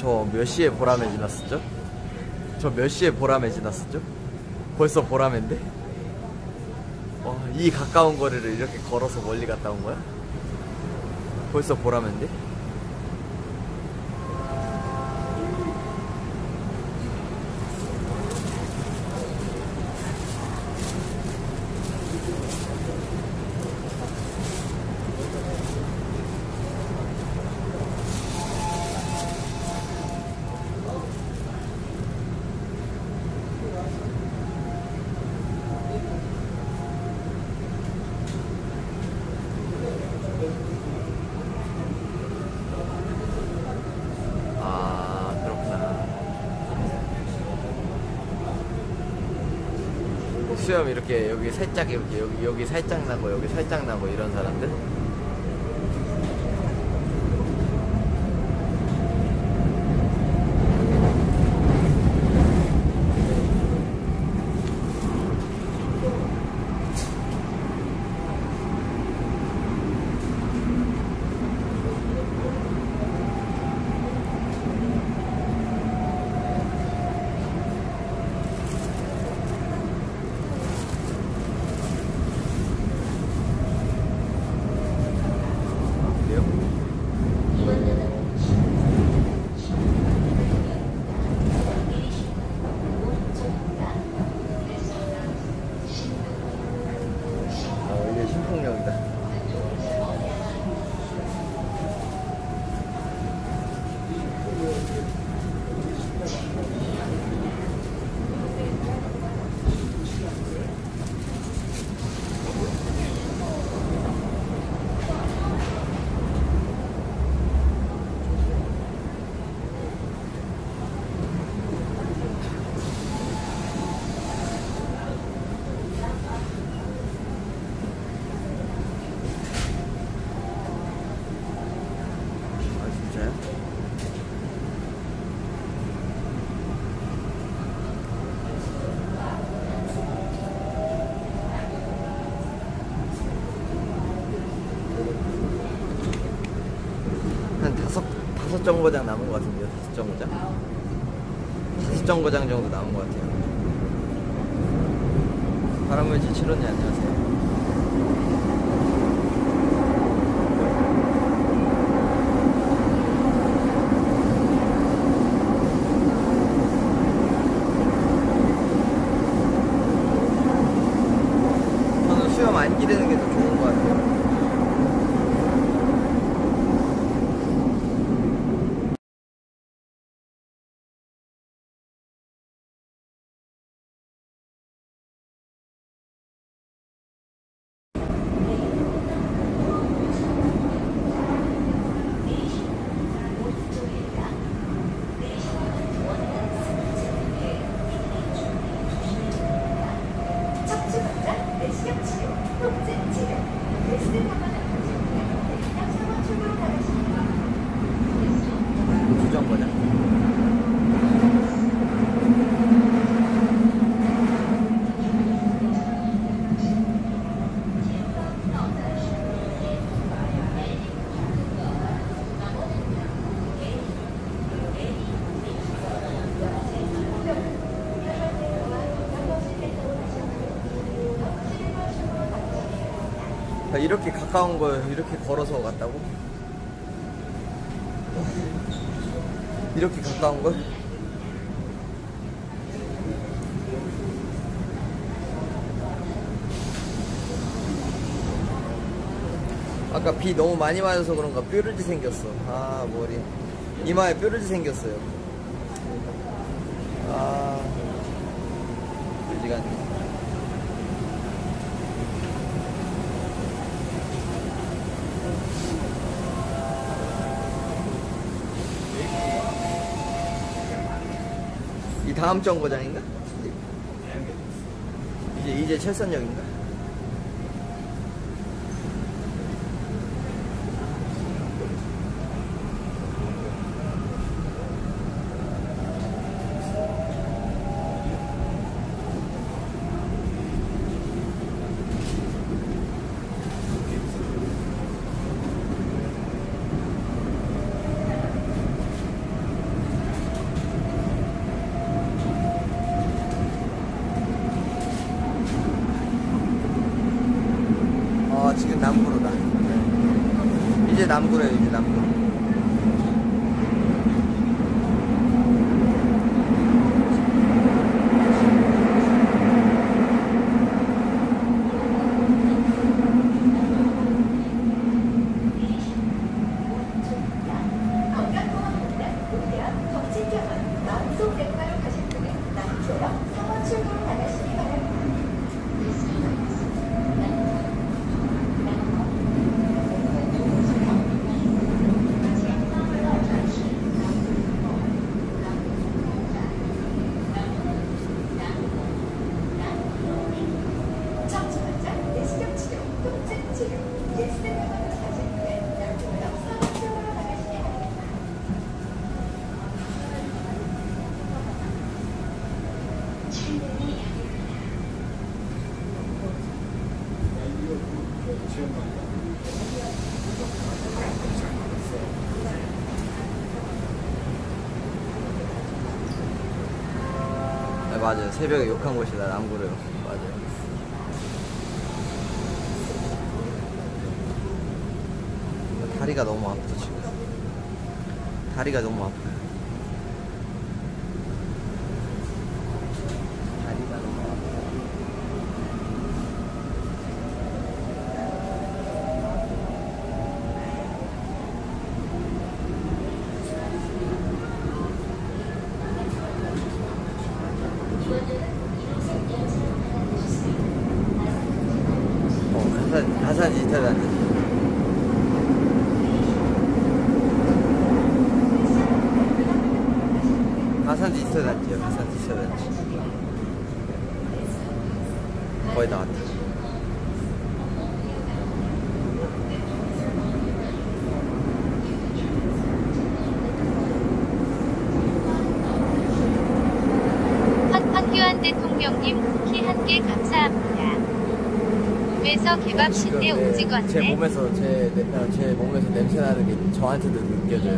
저 몇 시에 보람에 지났었죠? 저 몇 시에 보람에 지났었죠? 벌써 보람인데? 와, 이 가까운 거리를 이렇게 걸어서 멀리 갔다 온 거야? 벌써 보람인데? 아, 그렇구나. 수염 이렇게 여기 살짝 이렇게 여기 여기 살짝 나고 여기 살짝 나고 이런 사람들? 5.5가장 남은 것 같은데요 5.5장? 5.5장 아. 정도. 가까운 걸 이렇게 걸어서 갔다고? 이렇게 가까운 걸? 아까 비 너무 많이 맞아서 그런가 뾰루지 생겼어 아 머리 이마에 뾰루지 생겼어요 다음 정거장인가? 이제 이제 철선역인가? 새벽에 욕한 곳이 함께 감사합니다. 입에서 개밥 신내 오지건데 제 몸에서 제, 내, 아, 제 몸에서 냄새 나는 게 저한테도 느껴져요.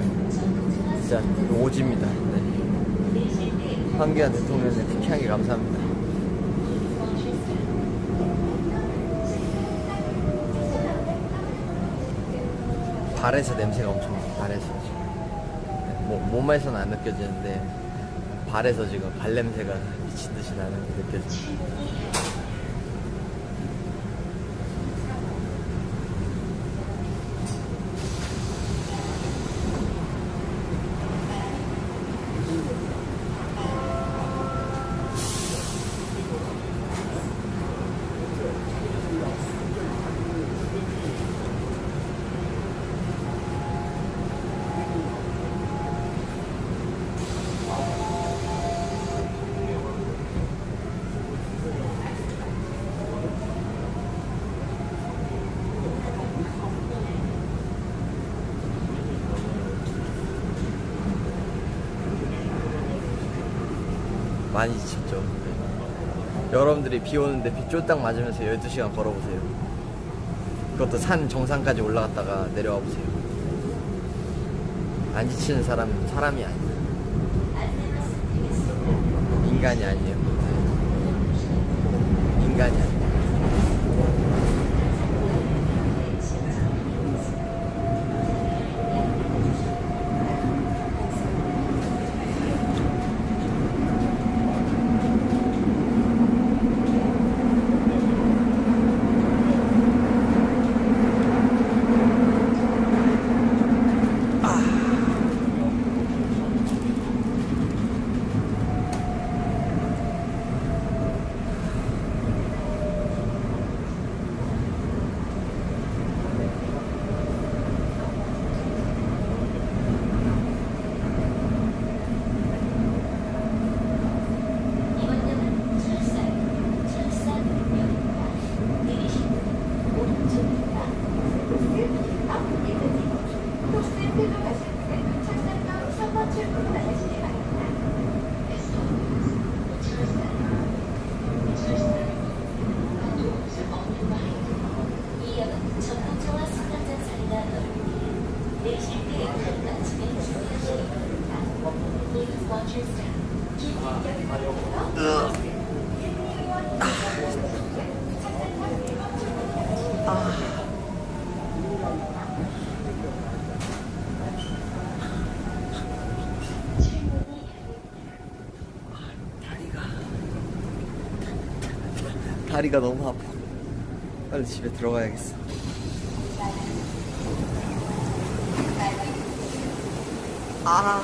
진짜 오지입니다. 네. 황교안 대통령의 특향이 감사합니다. 발에서 냄새가 엄청 발에서 네, 뭐, 몸에서는 안 느껴지는데 발에서 지금 발 냄새가 미친 듯이 나는 게 느껴집니다. 많이 지쳤죠. 네. 여러분들이 비 오는데 비 쫄딱 맞으면서 12시간 걸어보세요. 그것도 산 정상까지 올라갔다가 내려와 보세요. 안 지치는 사람은 사람이 아니에요. 인간이 아니에요. 네. 인간이 아니에요. 이번역은 철산, 철산역입니다. 내리시는 오른쪽입니다. 도스 앞 예근님, 도스길로 가실 분은 철산역 3번 출구로 나가시기 바랍니다. 이 역은 전동차와 승강장사리가 넓으니 내리실 때 한가침에 주의하시기 바랍니다. Please watch your step. 다리가 다리가 너무 아파. 빨리 집에 들어가야겠어. 아.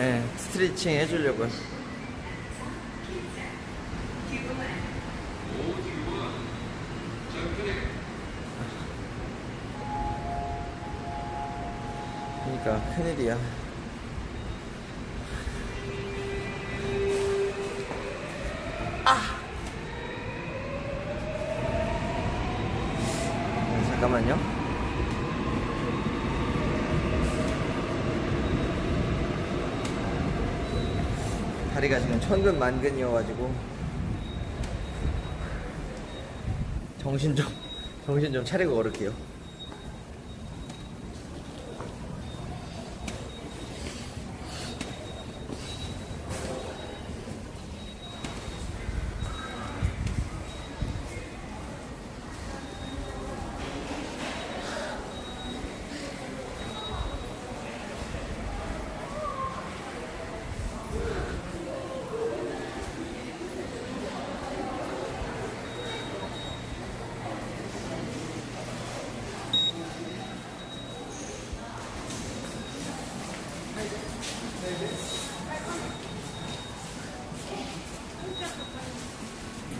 예, 스트레칭 해주려고요. 다리가 지금 천근만근이어가지고 정신 좀 정신 좀 차리고 걸을게요.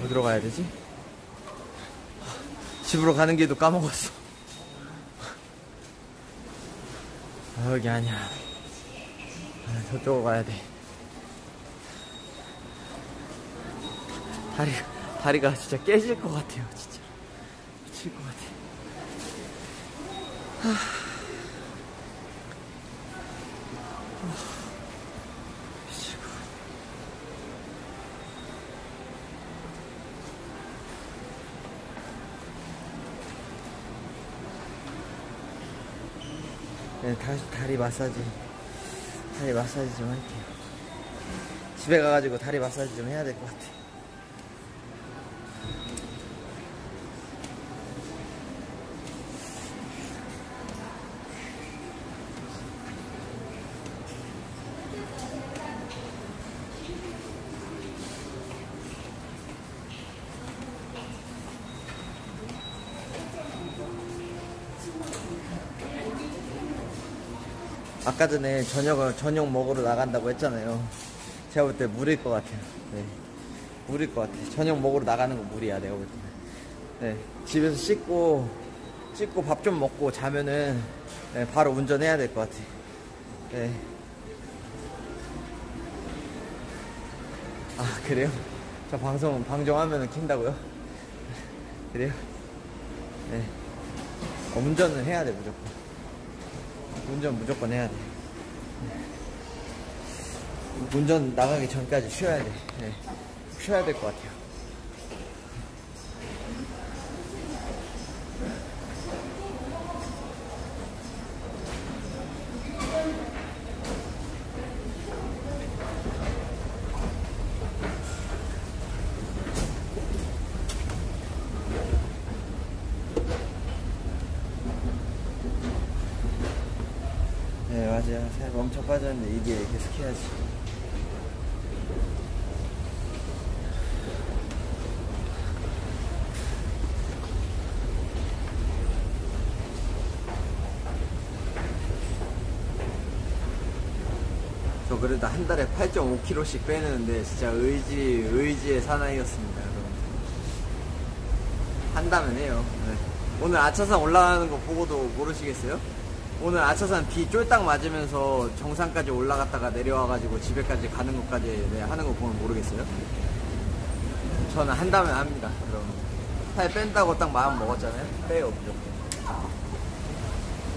어디로 가야 되지? 집으로 가는 길도 까먹었어. 아, 여기 아니야. 아, 저쪽으로 가야 돼. 다리, 다리가 진짜 깨질 것 같아요, 진짜. 미칠 것 같아. 미 네, 다시 다리 마사지, 다리 마사지 좀 할게요. 집에 가가지고 다리 마사지 좀 해야 될 것 같아. 아까 전에 저녁을 저녁 먹으러 나간다고 했잖아요. 제가 볼 때 물일 것 같아요. 네. 물일 것 같아. 저녁 먹으러 나가는 거 물이야, 내가 볼 때. 네. 집에서 씻고 씻고 밥 좀 먹고 자면은 네, 바로 운전해야 될 것 같아. 네. 아 그래요? 저 방송 방송하면은 킨다고요? 그래요? 네. 어, 운전은 해야 돼 무조건. 운전 무조건 해야 돼. 운전 나가기 전까지 쉬어야 돼. 네. 쉬어야 될 것 같아요. 네, 맞아요. 살 엄청 빠졌는데 이게 계속 해야지. 저 그래도 한 달에 8.5kg씩 빼는데 진짜 의지, 의지의 사나이였습니다, 여러분. 한다면 해요. 네. 오늘 아차산 올라가는 거 보고도 모르시겠어요? 오늘 아차산 비 쫄딱 맞으면서 정상까지 올라갔다가 내려와가지고 집에까지 가는 것까지 네, 하는 거 보면 모르겠어요? 저는 한다면 합니다, 그럼. 살 뺀다고 딱 마음 먹었잖아요? 빼요, 무조건.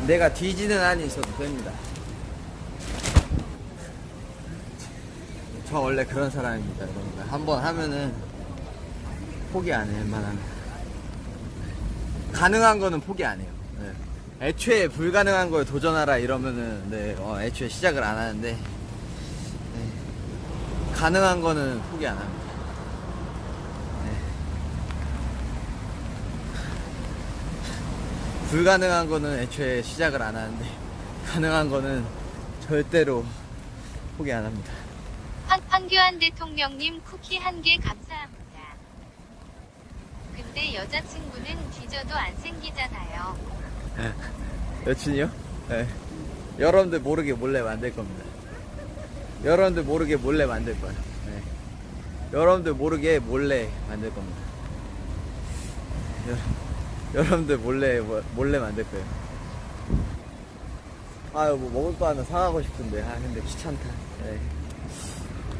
내가 뒤지는 한이 있어도 됩니다. 저 원래 그런 사람입니다, 여러분들. 한번 하면은 포기 안 해, 웬만하면. 가능한 거는 포기 안 해요. 네. 애초에 불가능한 거에 도전하라 이러면은, 네, 어, 애초에 시작을 안 하는데, 네. 가능한 거는 포기 안 합니다. 네. 불가능한 거는 애초에 시작을 안 하는데, 가능한 거는 절대로 포기 안 합니다. 황, 황교안 대통령님 쿠키 한 개 감사합니다. 근데 여자친구는 뒤져도 안 생기잖아요. 여친이요? 네. 여러분들 모르게 몰래 만들 겁니다. 여러분들 모르게 몰래 만들 거예요. 네. 여러분들 모르게 몰래 만들 겁니다. 여, 여러분들 몰래 뭐- 몰래 만들 거예요. 아유 뭐 먹을 거 하나 사가고 싶은데 아 근데 귀찮다. 네.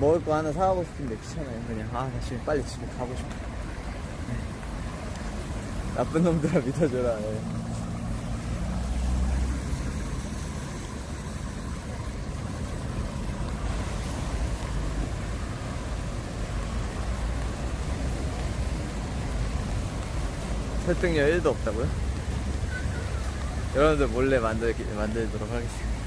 먹을 거 하나 사가고 싶은데 귀찮아요. 그냥 아 나 지금 빨리 집에 가고 싶어. 네. 나쁜 놈들아 믿어줘라. 네. 설득력 1도 없다고요? 여러분들 몰래 만들, 만들도록 하겠습니다.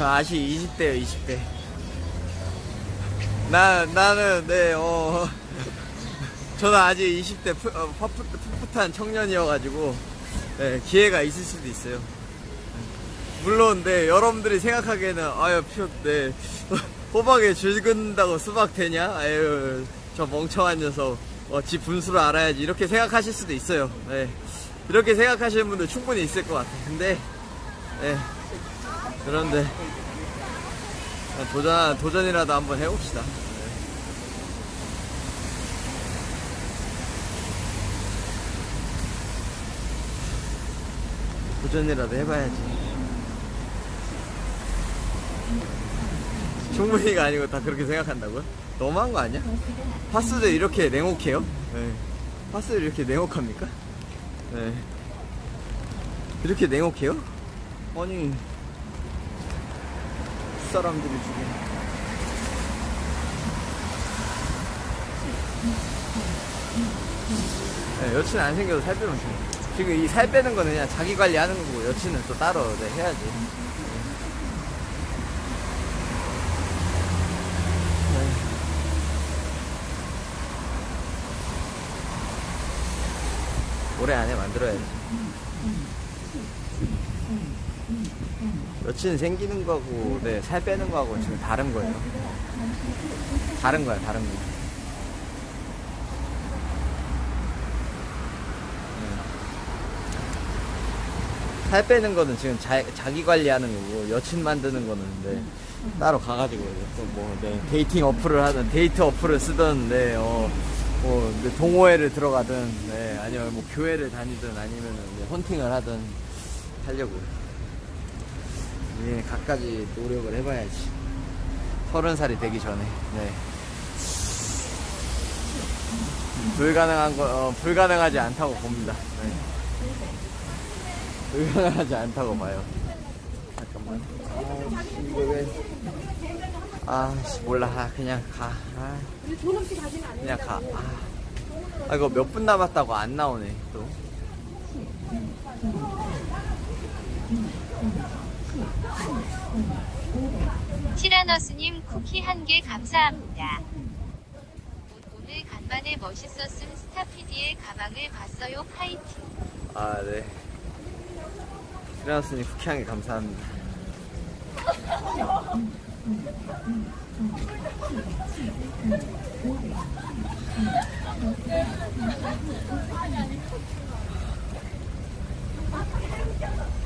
저 아직 20대요 20대. 나 나는 네어. 저는 아직 20대 푸, 어, 풋, 풋풋한 청년이어가지고 네, 기회가 있을 수도 있어요. 물론 네 여러분들이 생각하기에는 아유 표네 호박에 줄 긋는다고 수박 되냐? 아유 저 멍청한 녀석 어, 지 분수를 알아야지. 이렇게 생각하실 수도 있어요. 네. 이렇게 생각하시는 분들 충분히 있을 것 같아 근데 네 그런데 도전 도전이라도 한번 해봅시다. 도전이라도 해봐야지. 충분히가 아니고 다 그렇게 생각한다고요? 너무한 거 아니야? 파스도 이렇게 냉혹해요? 네. 파스를 이렇게 냉혹합니까? 네. 이렇게 냉혹해요? 아니 사람들이 중에 네, 여친 안 생겨도 살 빼면 돼. 지금 이 살 빼는 거는 그냥 자기 관리하는 거고 여친은 또 따로 네, 해야지. 네. 올해 안에 만들어야지. 여친 생기는 거고, 네, 살 빼는 거하고 지금 다른 거예요. 다른 거야, 다른 거. 네. 살 빼는 거는 지금 자, 자기 관리하는 거고, 여친 만드는 거는, 네, 따로 가가지고, 또 뭐, 네, dating 어플을 하든, 데이트 어플을 쓰든, 네, 어, 뭐, 네, 동호회를 들어가든, 네, 아니면 뭐, 교회를 다니든, 아니면 네, 헌팅을 하든, 하려고 요. 예, 각가지 노력을 해봐야지. 서른 살이 되기 전에. 네. 불가능한 거, 어, 불가능하지 않다고 봅니다. 네. 불가능하지 않다고 봐요. 잠깐만. 아, 씨, 이거 왜. 아, 씨, 몰라. 아, 그냥 가. 아, 그냥 가. 아. 아, 이거 몇 분 남았다고 안 나오네, 또. 티라너스님 쿠키 한 개 감사합니다. 오늘 간만에 멋있어 쓴 스타피디의 가방을 봤어요. 파이팅. 아, 네. 티라노스님 쿠키향이 감사합니다.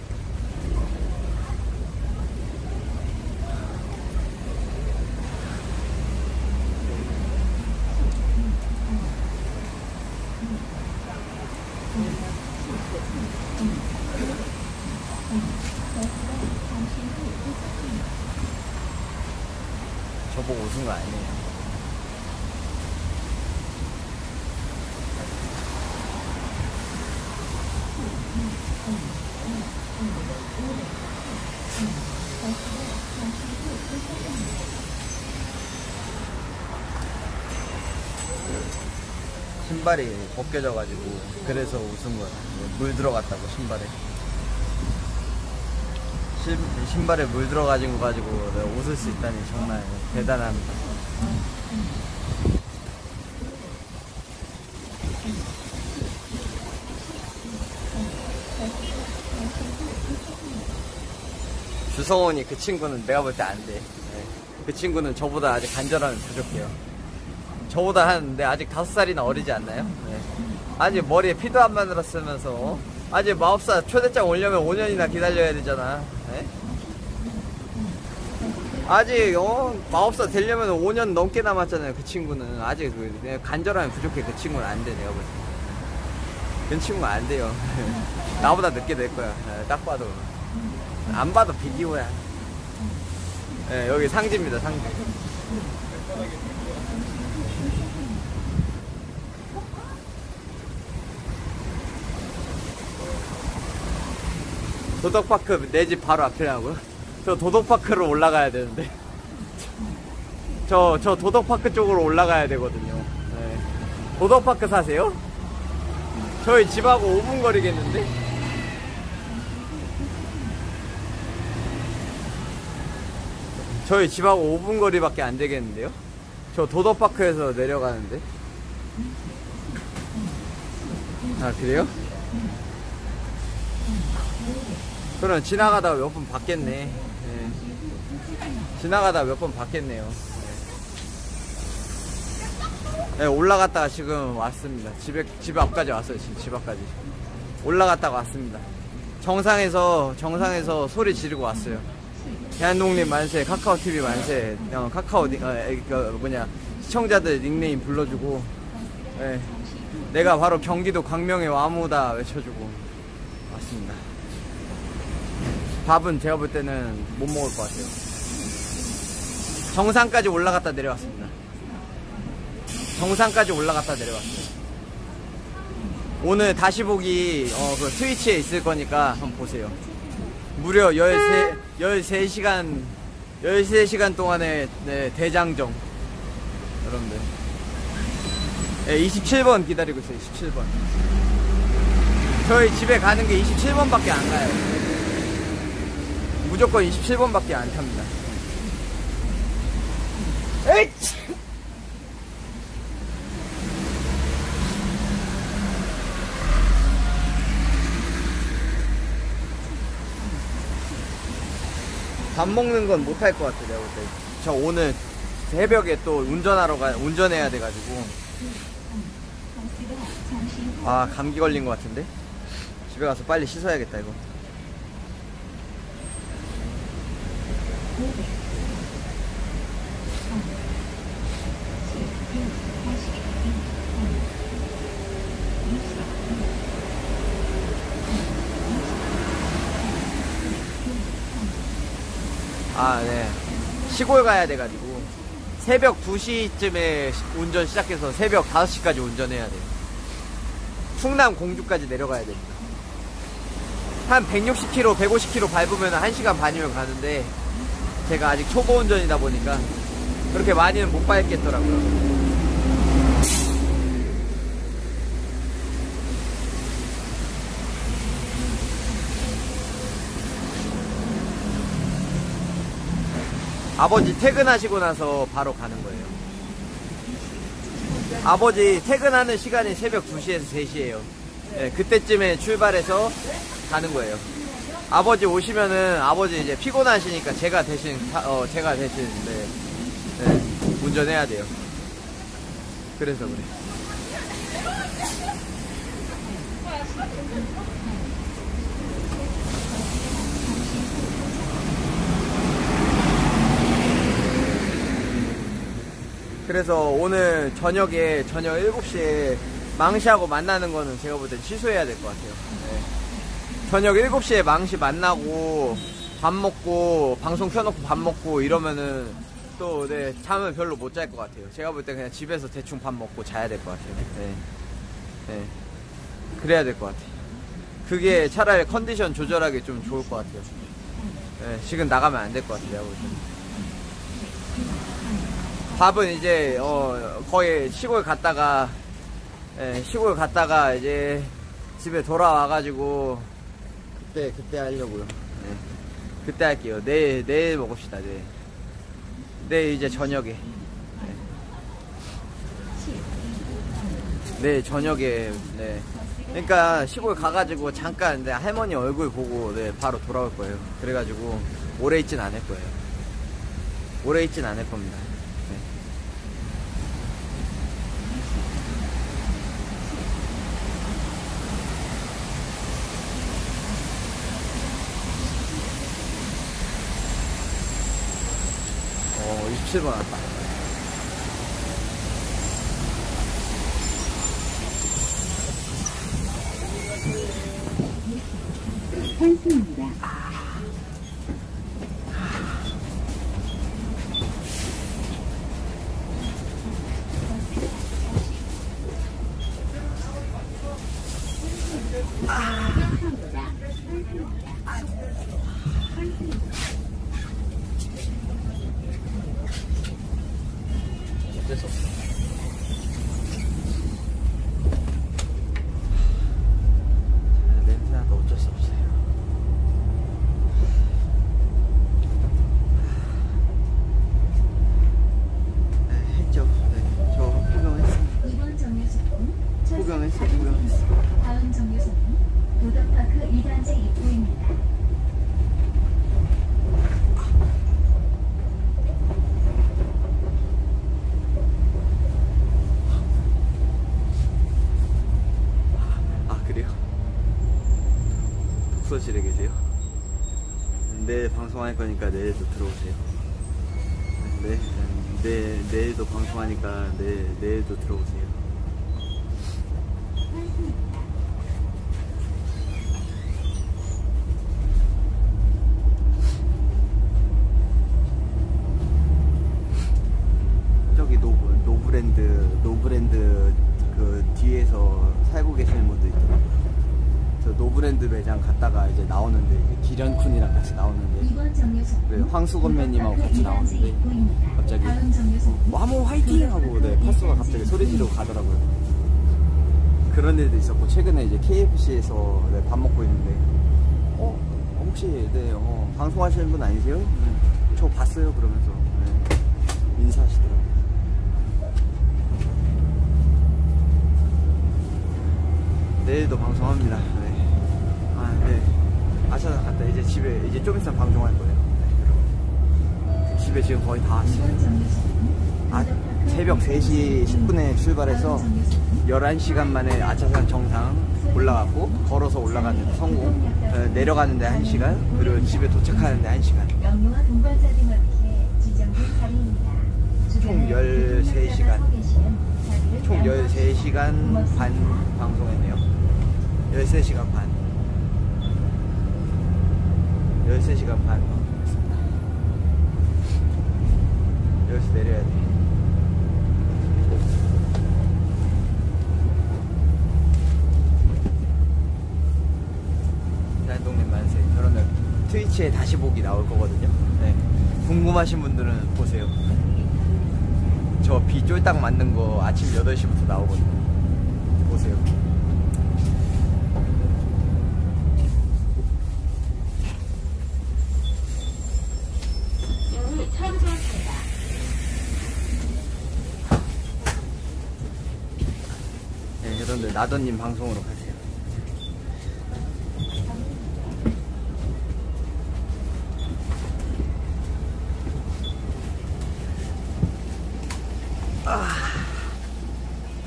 신발이 벗겨져가지고 그래서 웃은 거야. 물 들어갔다고 신발에. 신, 신발에 물 들어가지고 가지고 내가 웃을 수 있다니 정말 대단합니다. 주성원이 그 친구는 내가 볼 때 안 돼. 네. 그 친구는 저보다 아직 간절함이 부족해요. 저보다 한, 네, 아직 다섯 살이나 어리지 않나요? 네. 아직 머리에 피도 안 만들었으면서, 어? 아직 마법사 초대장 오려면 5년이나 기다려야 되잖아. 네? 아직, 어, 마법사 되려면 5년 넘게 남았잖아요, 그 친구는. 아직 그, 네, 간절함이 부족해. 그 친구는 안 돼, 내가 볼 때. 그 친구는 안 돼요. 나보다 늦게 될 거야. 네, 딱 봐도. 안 봐도 비디오야. 네, 여기 상지입니다, 상지. 도덕파크 내 집 바로 앞이라고요? 저 도덕파크로 올라가야 되는데. 저, 저 도덕파크 쪽으로 올라가야 되거든요. 네. 도덕파크 사세요? 저희 집하고 5분 거리겠는데? 저희 집하고 5분 거리밖에 안 되겠는데요? 저 도덕파크에서 내려가는데. 아, 그래요? 그럼 지나가다가 몇번 봤겠네. 네. 지나가다가 몇번 봤겠네요. 네. 네, 올라갔다가 지금 왔습니다. 집에, 집 앞까지 왔어요, 지금 집 앞까지. 올라갔다가 왔습니다. 정상에서, 정상에서 소리 지르고 왔어요. 대한독립 만세, 카카오TV 만세, 어, 카카오, 니- 어, 에, 그, 뭐냐, 시청자들 닉네임 불러주고, 예, 내가 바로 경기도 광명의 와무다 외쳐주고 왔습니다. 밥은 제가 볼 때는 못 먹을 것 같아요. 정상까지 올라갔다 내려왔습니다. 정상까지 올라갔다 내려왔어요. 오늘 다시 보기, 어, 그 트위치에 있을 거니까 한번 보세요. 무려 13, 13시간, 13시간 동안의 네, 대장정. 여러분들. 네, 27번 기다리고 있어요, 27번. 저희 집에 가는 게 27번밖에 안 가요. 무조건 27번밖에 안 탑니다. 에이치! 밥 먹는 건 못할 것 같아, 내가 볼 때. 저 오늘 새벽에 또 운전하러 가, 운전해야 돼가지고. 아, 감기 걸린 것 같은데? 집에 가서 빨리 씻어야겠다, 이거. 아, 네. 시골 가야 돼가지고. 새벽 2시쯤에 운전 시작해서 새벽 5시까지 운전해야 돼요. 충남 공주까지 내려가야 됩니다. 한 160km, 150km 밟으면 1시간 반이면 가는데, 제가 아직 초보 운전이다 보니까, 그렇게 많이는 못 밟겠더라고요. 아버지 퇴근하시고 나서 바로 가는 거예요. 아버지 퇴근하는 시간이 새벽 2시에서 3시예요. 그때쯤에 출발해서 가는 거예요. 아버지 오시면은 아버지 이제 피곤하시니까 제가 대신 타- 어 제가 대신 네, 네, 운전해야 돼요. 그래서 그래. 그래서 오늘 저녁에 저녁 7시에 망시하고 만나는 거는 제가 볼 땐 취소해야 될 것 같아요. 네. 저녁 7시에 망시 만나고 밥 먹고 방송 켜놓고 밥 먹고 이러면은 또 네, 잠을 별로 못 잘 것 같아요. 제가 볼 때 그냥 집에서 대충 밥 먹고 자야 될 것 같아요. 네. 네. 그래야 될 것 같아요. 그게 차라리 컨디션 조절하기 좀 좋을 것 같아요. 네, 지금 나가면 안 될 것 같아요. 밥은 이제 어 거의 시골 갔다가 예, 시골 갔다가 이제 집에 돌아와가지고 그때 그때 하려고요. 예, 그때 할게요. 내일 내일 먹읍시다. 내일 내일 이제 저녁에 예. 내일 저녁에 네. 그러니까 시골 가가지고 잠깐 네, 할머니 얼굴 보고 네, 바로 돌아올 거예요. 그래가지고 오래 있진 않을 거예요. 오래 있진 않을 겁니다. 네. 어, 27번 왔다. 어쩔 수 없어. 냄새나도 어쩔 수 없어요. 내일 방송할 거니까 내일도 들어오세요. 네, 내, 내일도 방송하니까 내, 내일도 들어오세요. 저기 노, 노브랜드, 노브랜드 그 뒤에서 살고 계시는 분도 있더라고요. 저 노브랜드 매장 갔다가 이제 나오는데 이제 기련쿤이랑 같이 나오는데 이번 정류소 네, 황수건매님하고 같이 나오는데 갑자기 정류소 뭐 화이팅 하고 네 파수가 갑자기 소리 지르고 가더라고요. 그런 일도 있었고 최근에 이제 KFC에서 네, 밥 먹고 있는데 어 혹시 네 어, 방송하시는 분 아니세요? 네, 저 봤어요 그러면서 네, 인사하시더라고요. 내일도 방송합니다. 네. 아, 네. 아차 갔다 이제 집에 이제 좀 있으면 방송할 거예요. 네, 여러분. 집에 지금 거의 다 왔어요. 아, 새벽 3시 10분에 출발해서 11시간 만에 아차산 정상 올라갔고 걸어서 올라갔는데 성공 어, 내려가는데 1시간 그리고 집에 도착하는데 1시간 영유아 동반자 등업기에 지정된 자리입니다. 총 13시간. 총 13시간 반 방송했네요 13시간 반 13시간 반 방송했습니다 여기서 내려야 돼 대한독립 만세 여러분들 트위치에 다시 보기 나올 거거든요 네. 궁금하신 분들은 보세요 저 비 쫄딱 맞는 거 아침 8시부터 나오거든요. 보세요. 네, 여러분들 나더님 방송으로 가세요.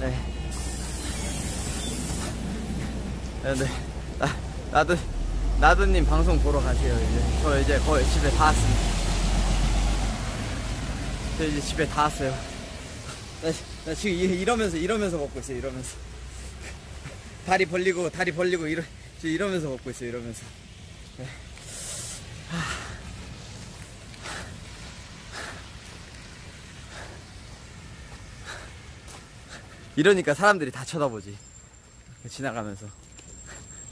네. 네, 나, 나도, 나도님 방송 보러 가세요, 이제. 저 이제 거의 집에 다 왔습니다. 저 이제 집에 다 왔어요. 나, 나 지금 이- 이러면서, 이러면서 먹고 있어요, 이러면서. 다리 벌리고, 다리 벌리고, 이러, 이러면서 먹고 있어요, 이러면서. 이러니까 사람들이 다 쳐다보지. 지나가면서.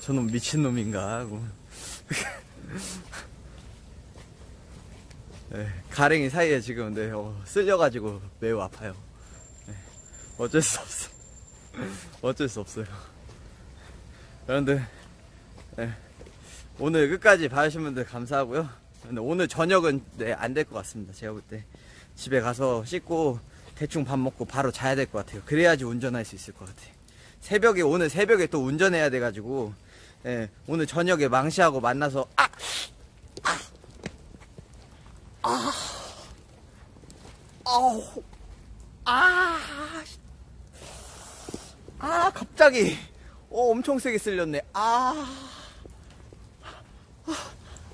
저놈 미친놈인가 하고. 네, 가랭이 사이에 지금 네, 어, 쓸려가지고 매우 아파요. 네, 어쩔 수 없어. 어쩔 수 없어요. 여러분들, 네, 오늘 끝까지 봐주신 분들 감사하고요. 오늘 저녁은 네, 안 될 것 같습니다. 제가 볼 때. 집에 가서 씻고 대충 밥 먹고 바로 자야 될 것 같아요. 그래야지 운전할 수 있을 것 같아요. 새벽에, 오늘 새벽에 또 운전해야 돼가지고, 예, 오늘 저녁에 망시하고 만나서, 아! 아! 아! 아우! 아! 아, 갑자기, 어, 엄청 세게 쓸렸네. 아!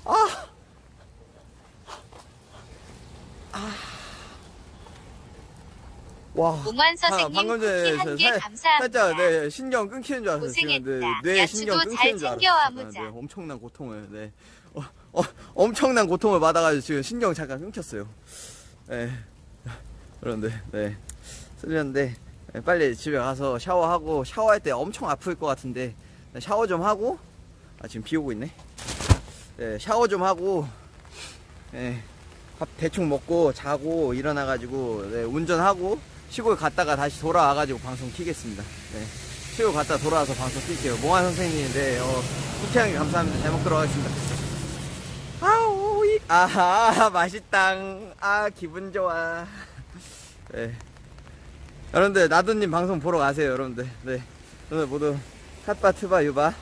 아! 와. 몽환 아, 선생님 방금 전에 쿠키 한저개 살- 감사합니다. 살짝 네, 신경 끊기는 줄 알았어요. 고생했다. 지금, 네, 뇌 야채도 신경 잘 끊기는 줄 챙겨 알았어요. 네, 엄청난 고통을 네. 어, 어, 엄청난 고통을 받아가지고 지금 신경 잠깐 끊겼어요. 네. 그런데 네. 네, 빨리 집에 가서 샤워하고 샤워할 때 엄청 아플 것 같은데 네, 샤워 좀 하고 아 지금 비 오고 있네. 네, 샤워 좀 하고 네, 밥 대충 먹고 자고 일어나가지고 네, 운전하고 시골 갔다가 다시 돌아와가지고 방송 키겠습니다. 네, 시골 갔다 돌아와서 방송 킬게요. 몽환 선생님, 네, 어, 쿠키향이 감사합니다. 잘 먹도록 하겠습니다. 아우, 이, 아하, 맛있당. 아, 기분 좋아. 네. 여러분들, 나도님 방송 보러 가세요, 여러분들. 네. 오늘 모두 핫바, 트바, 유바.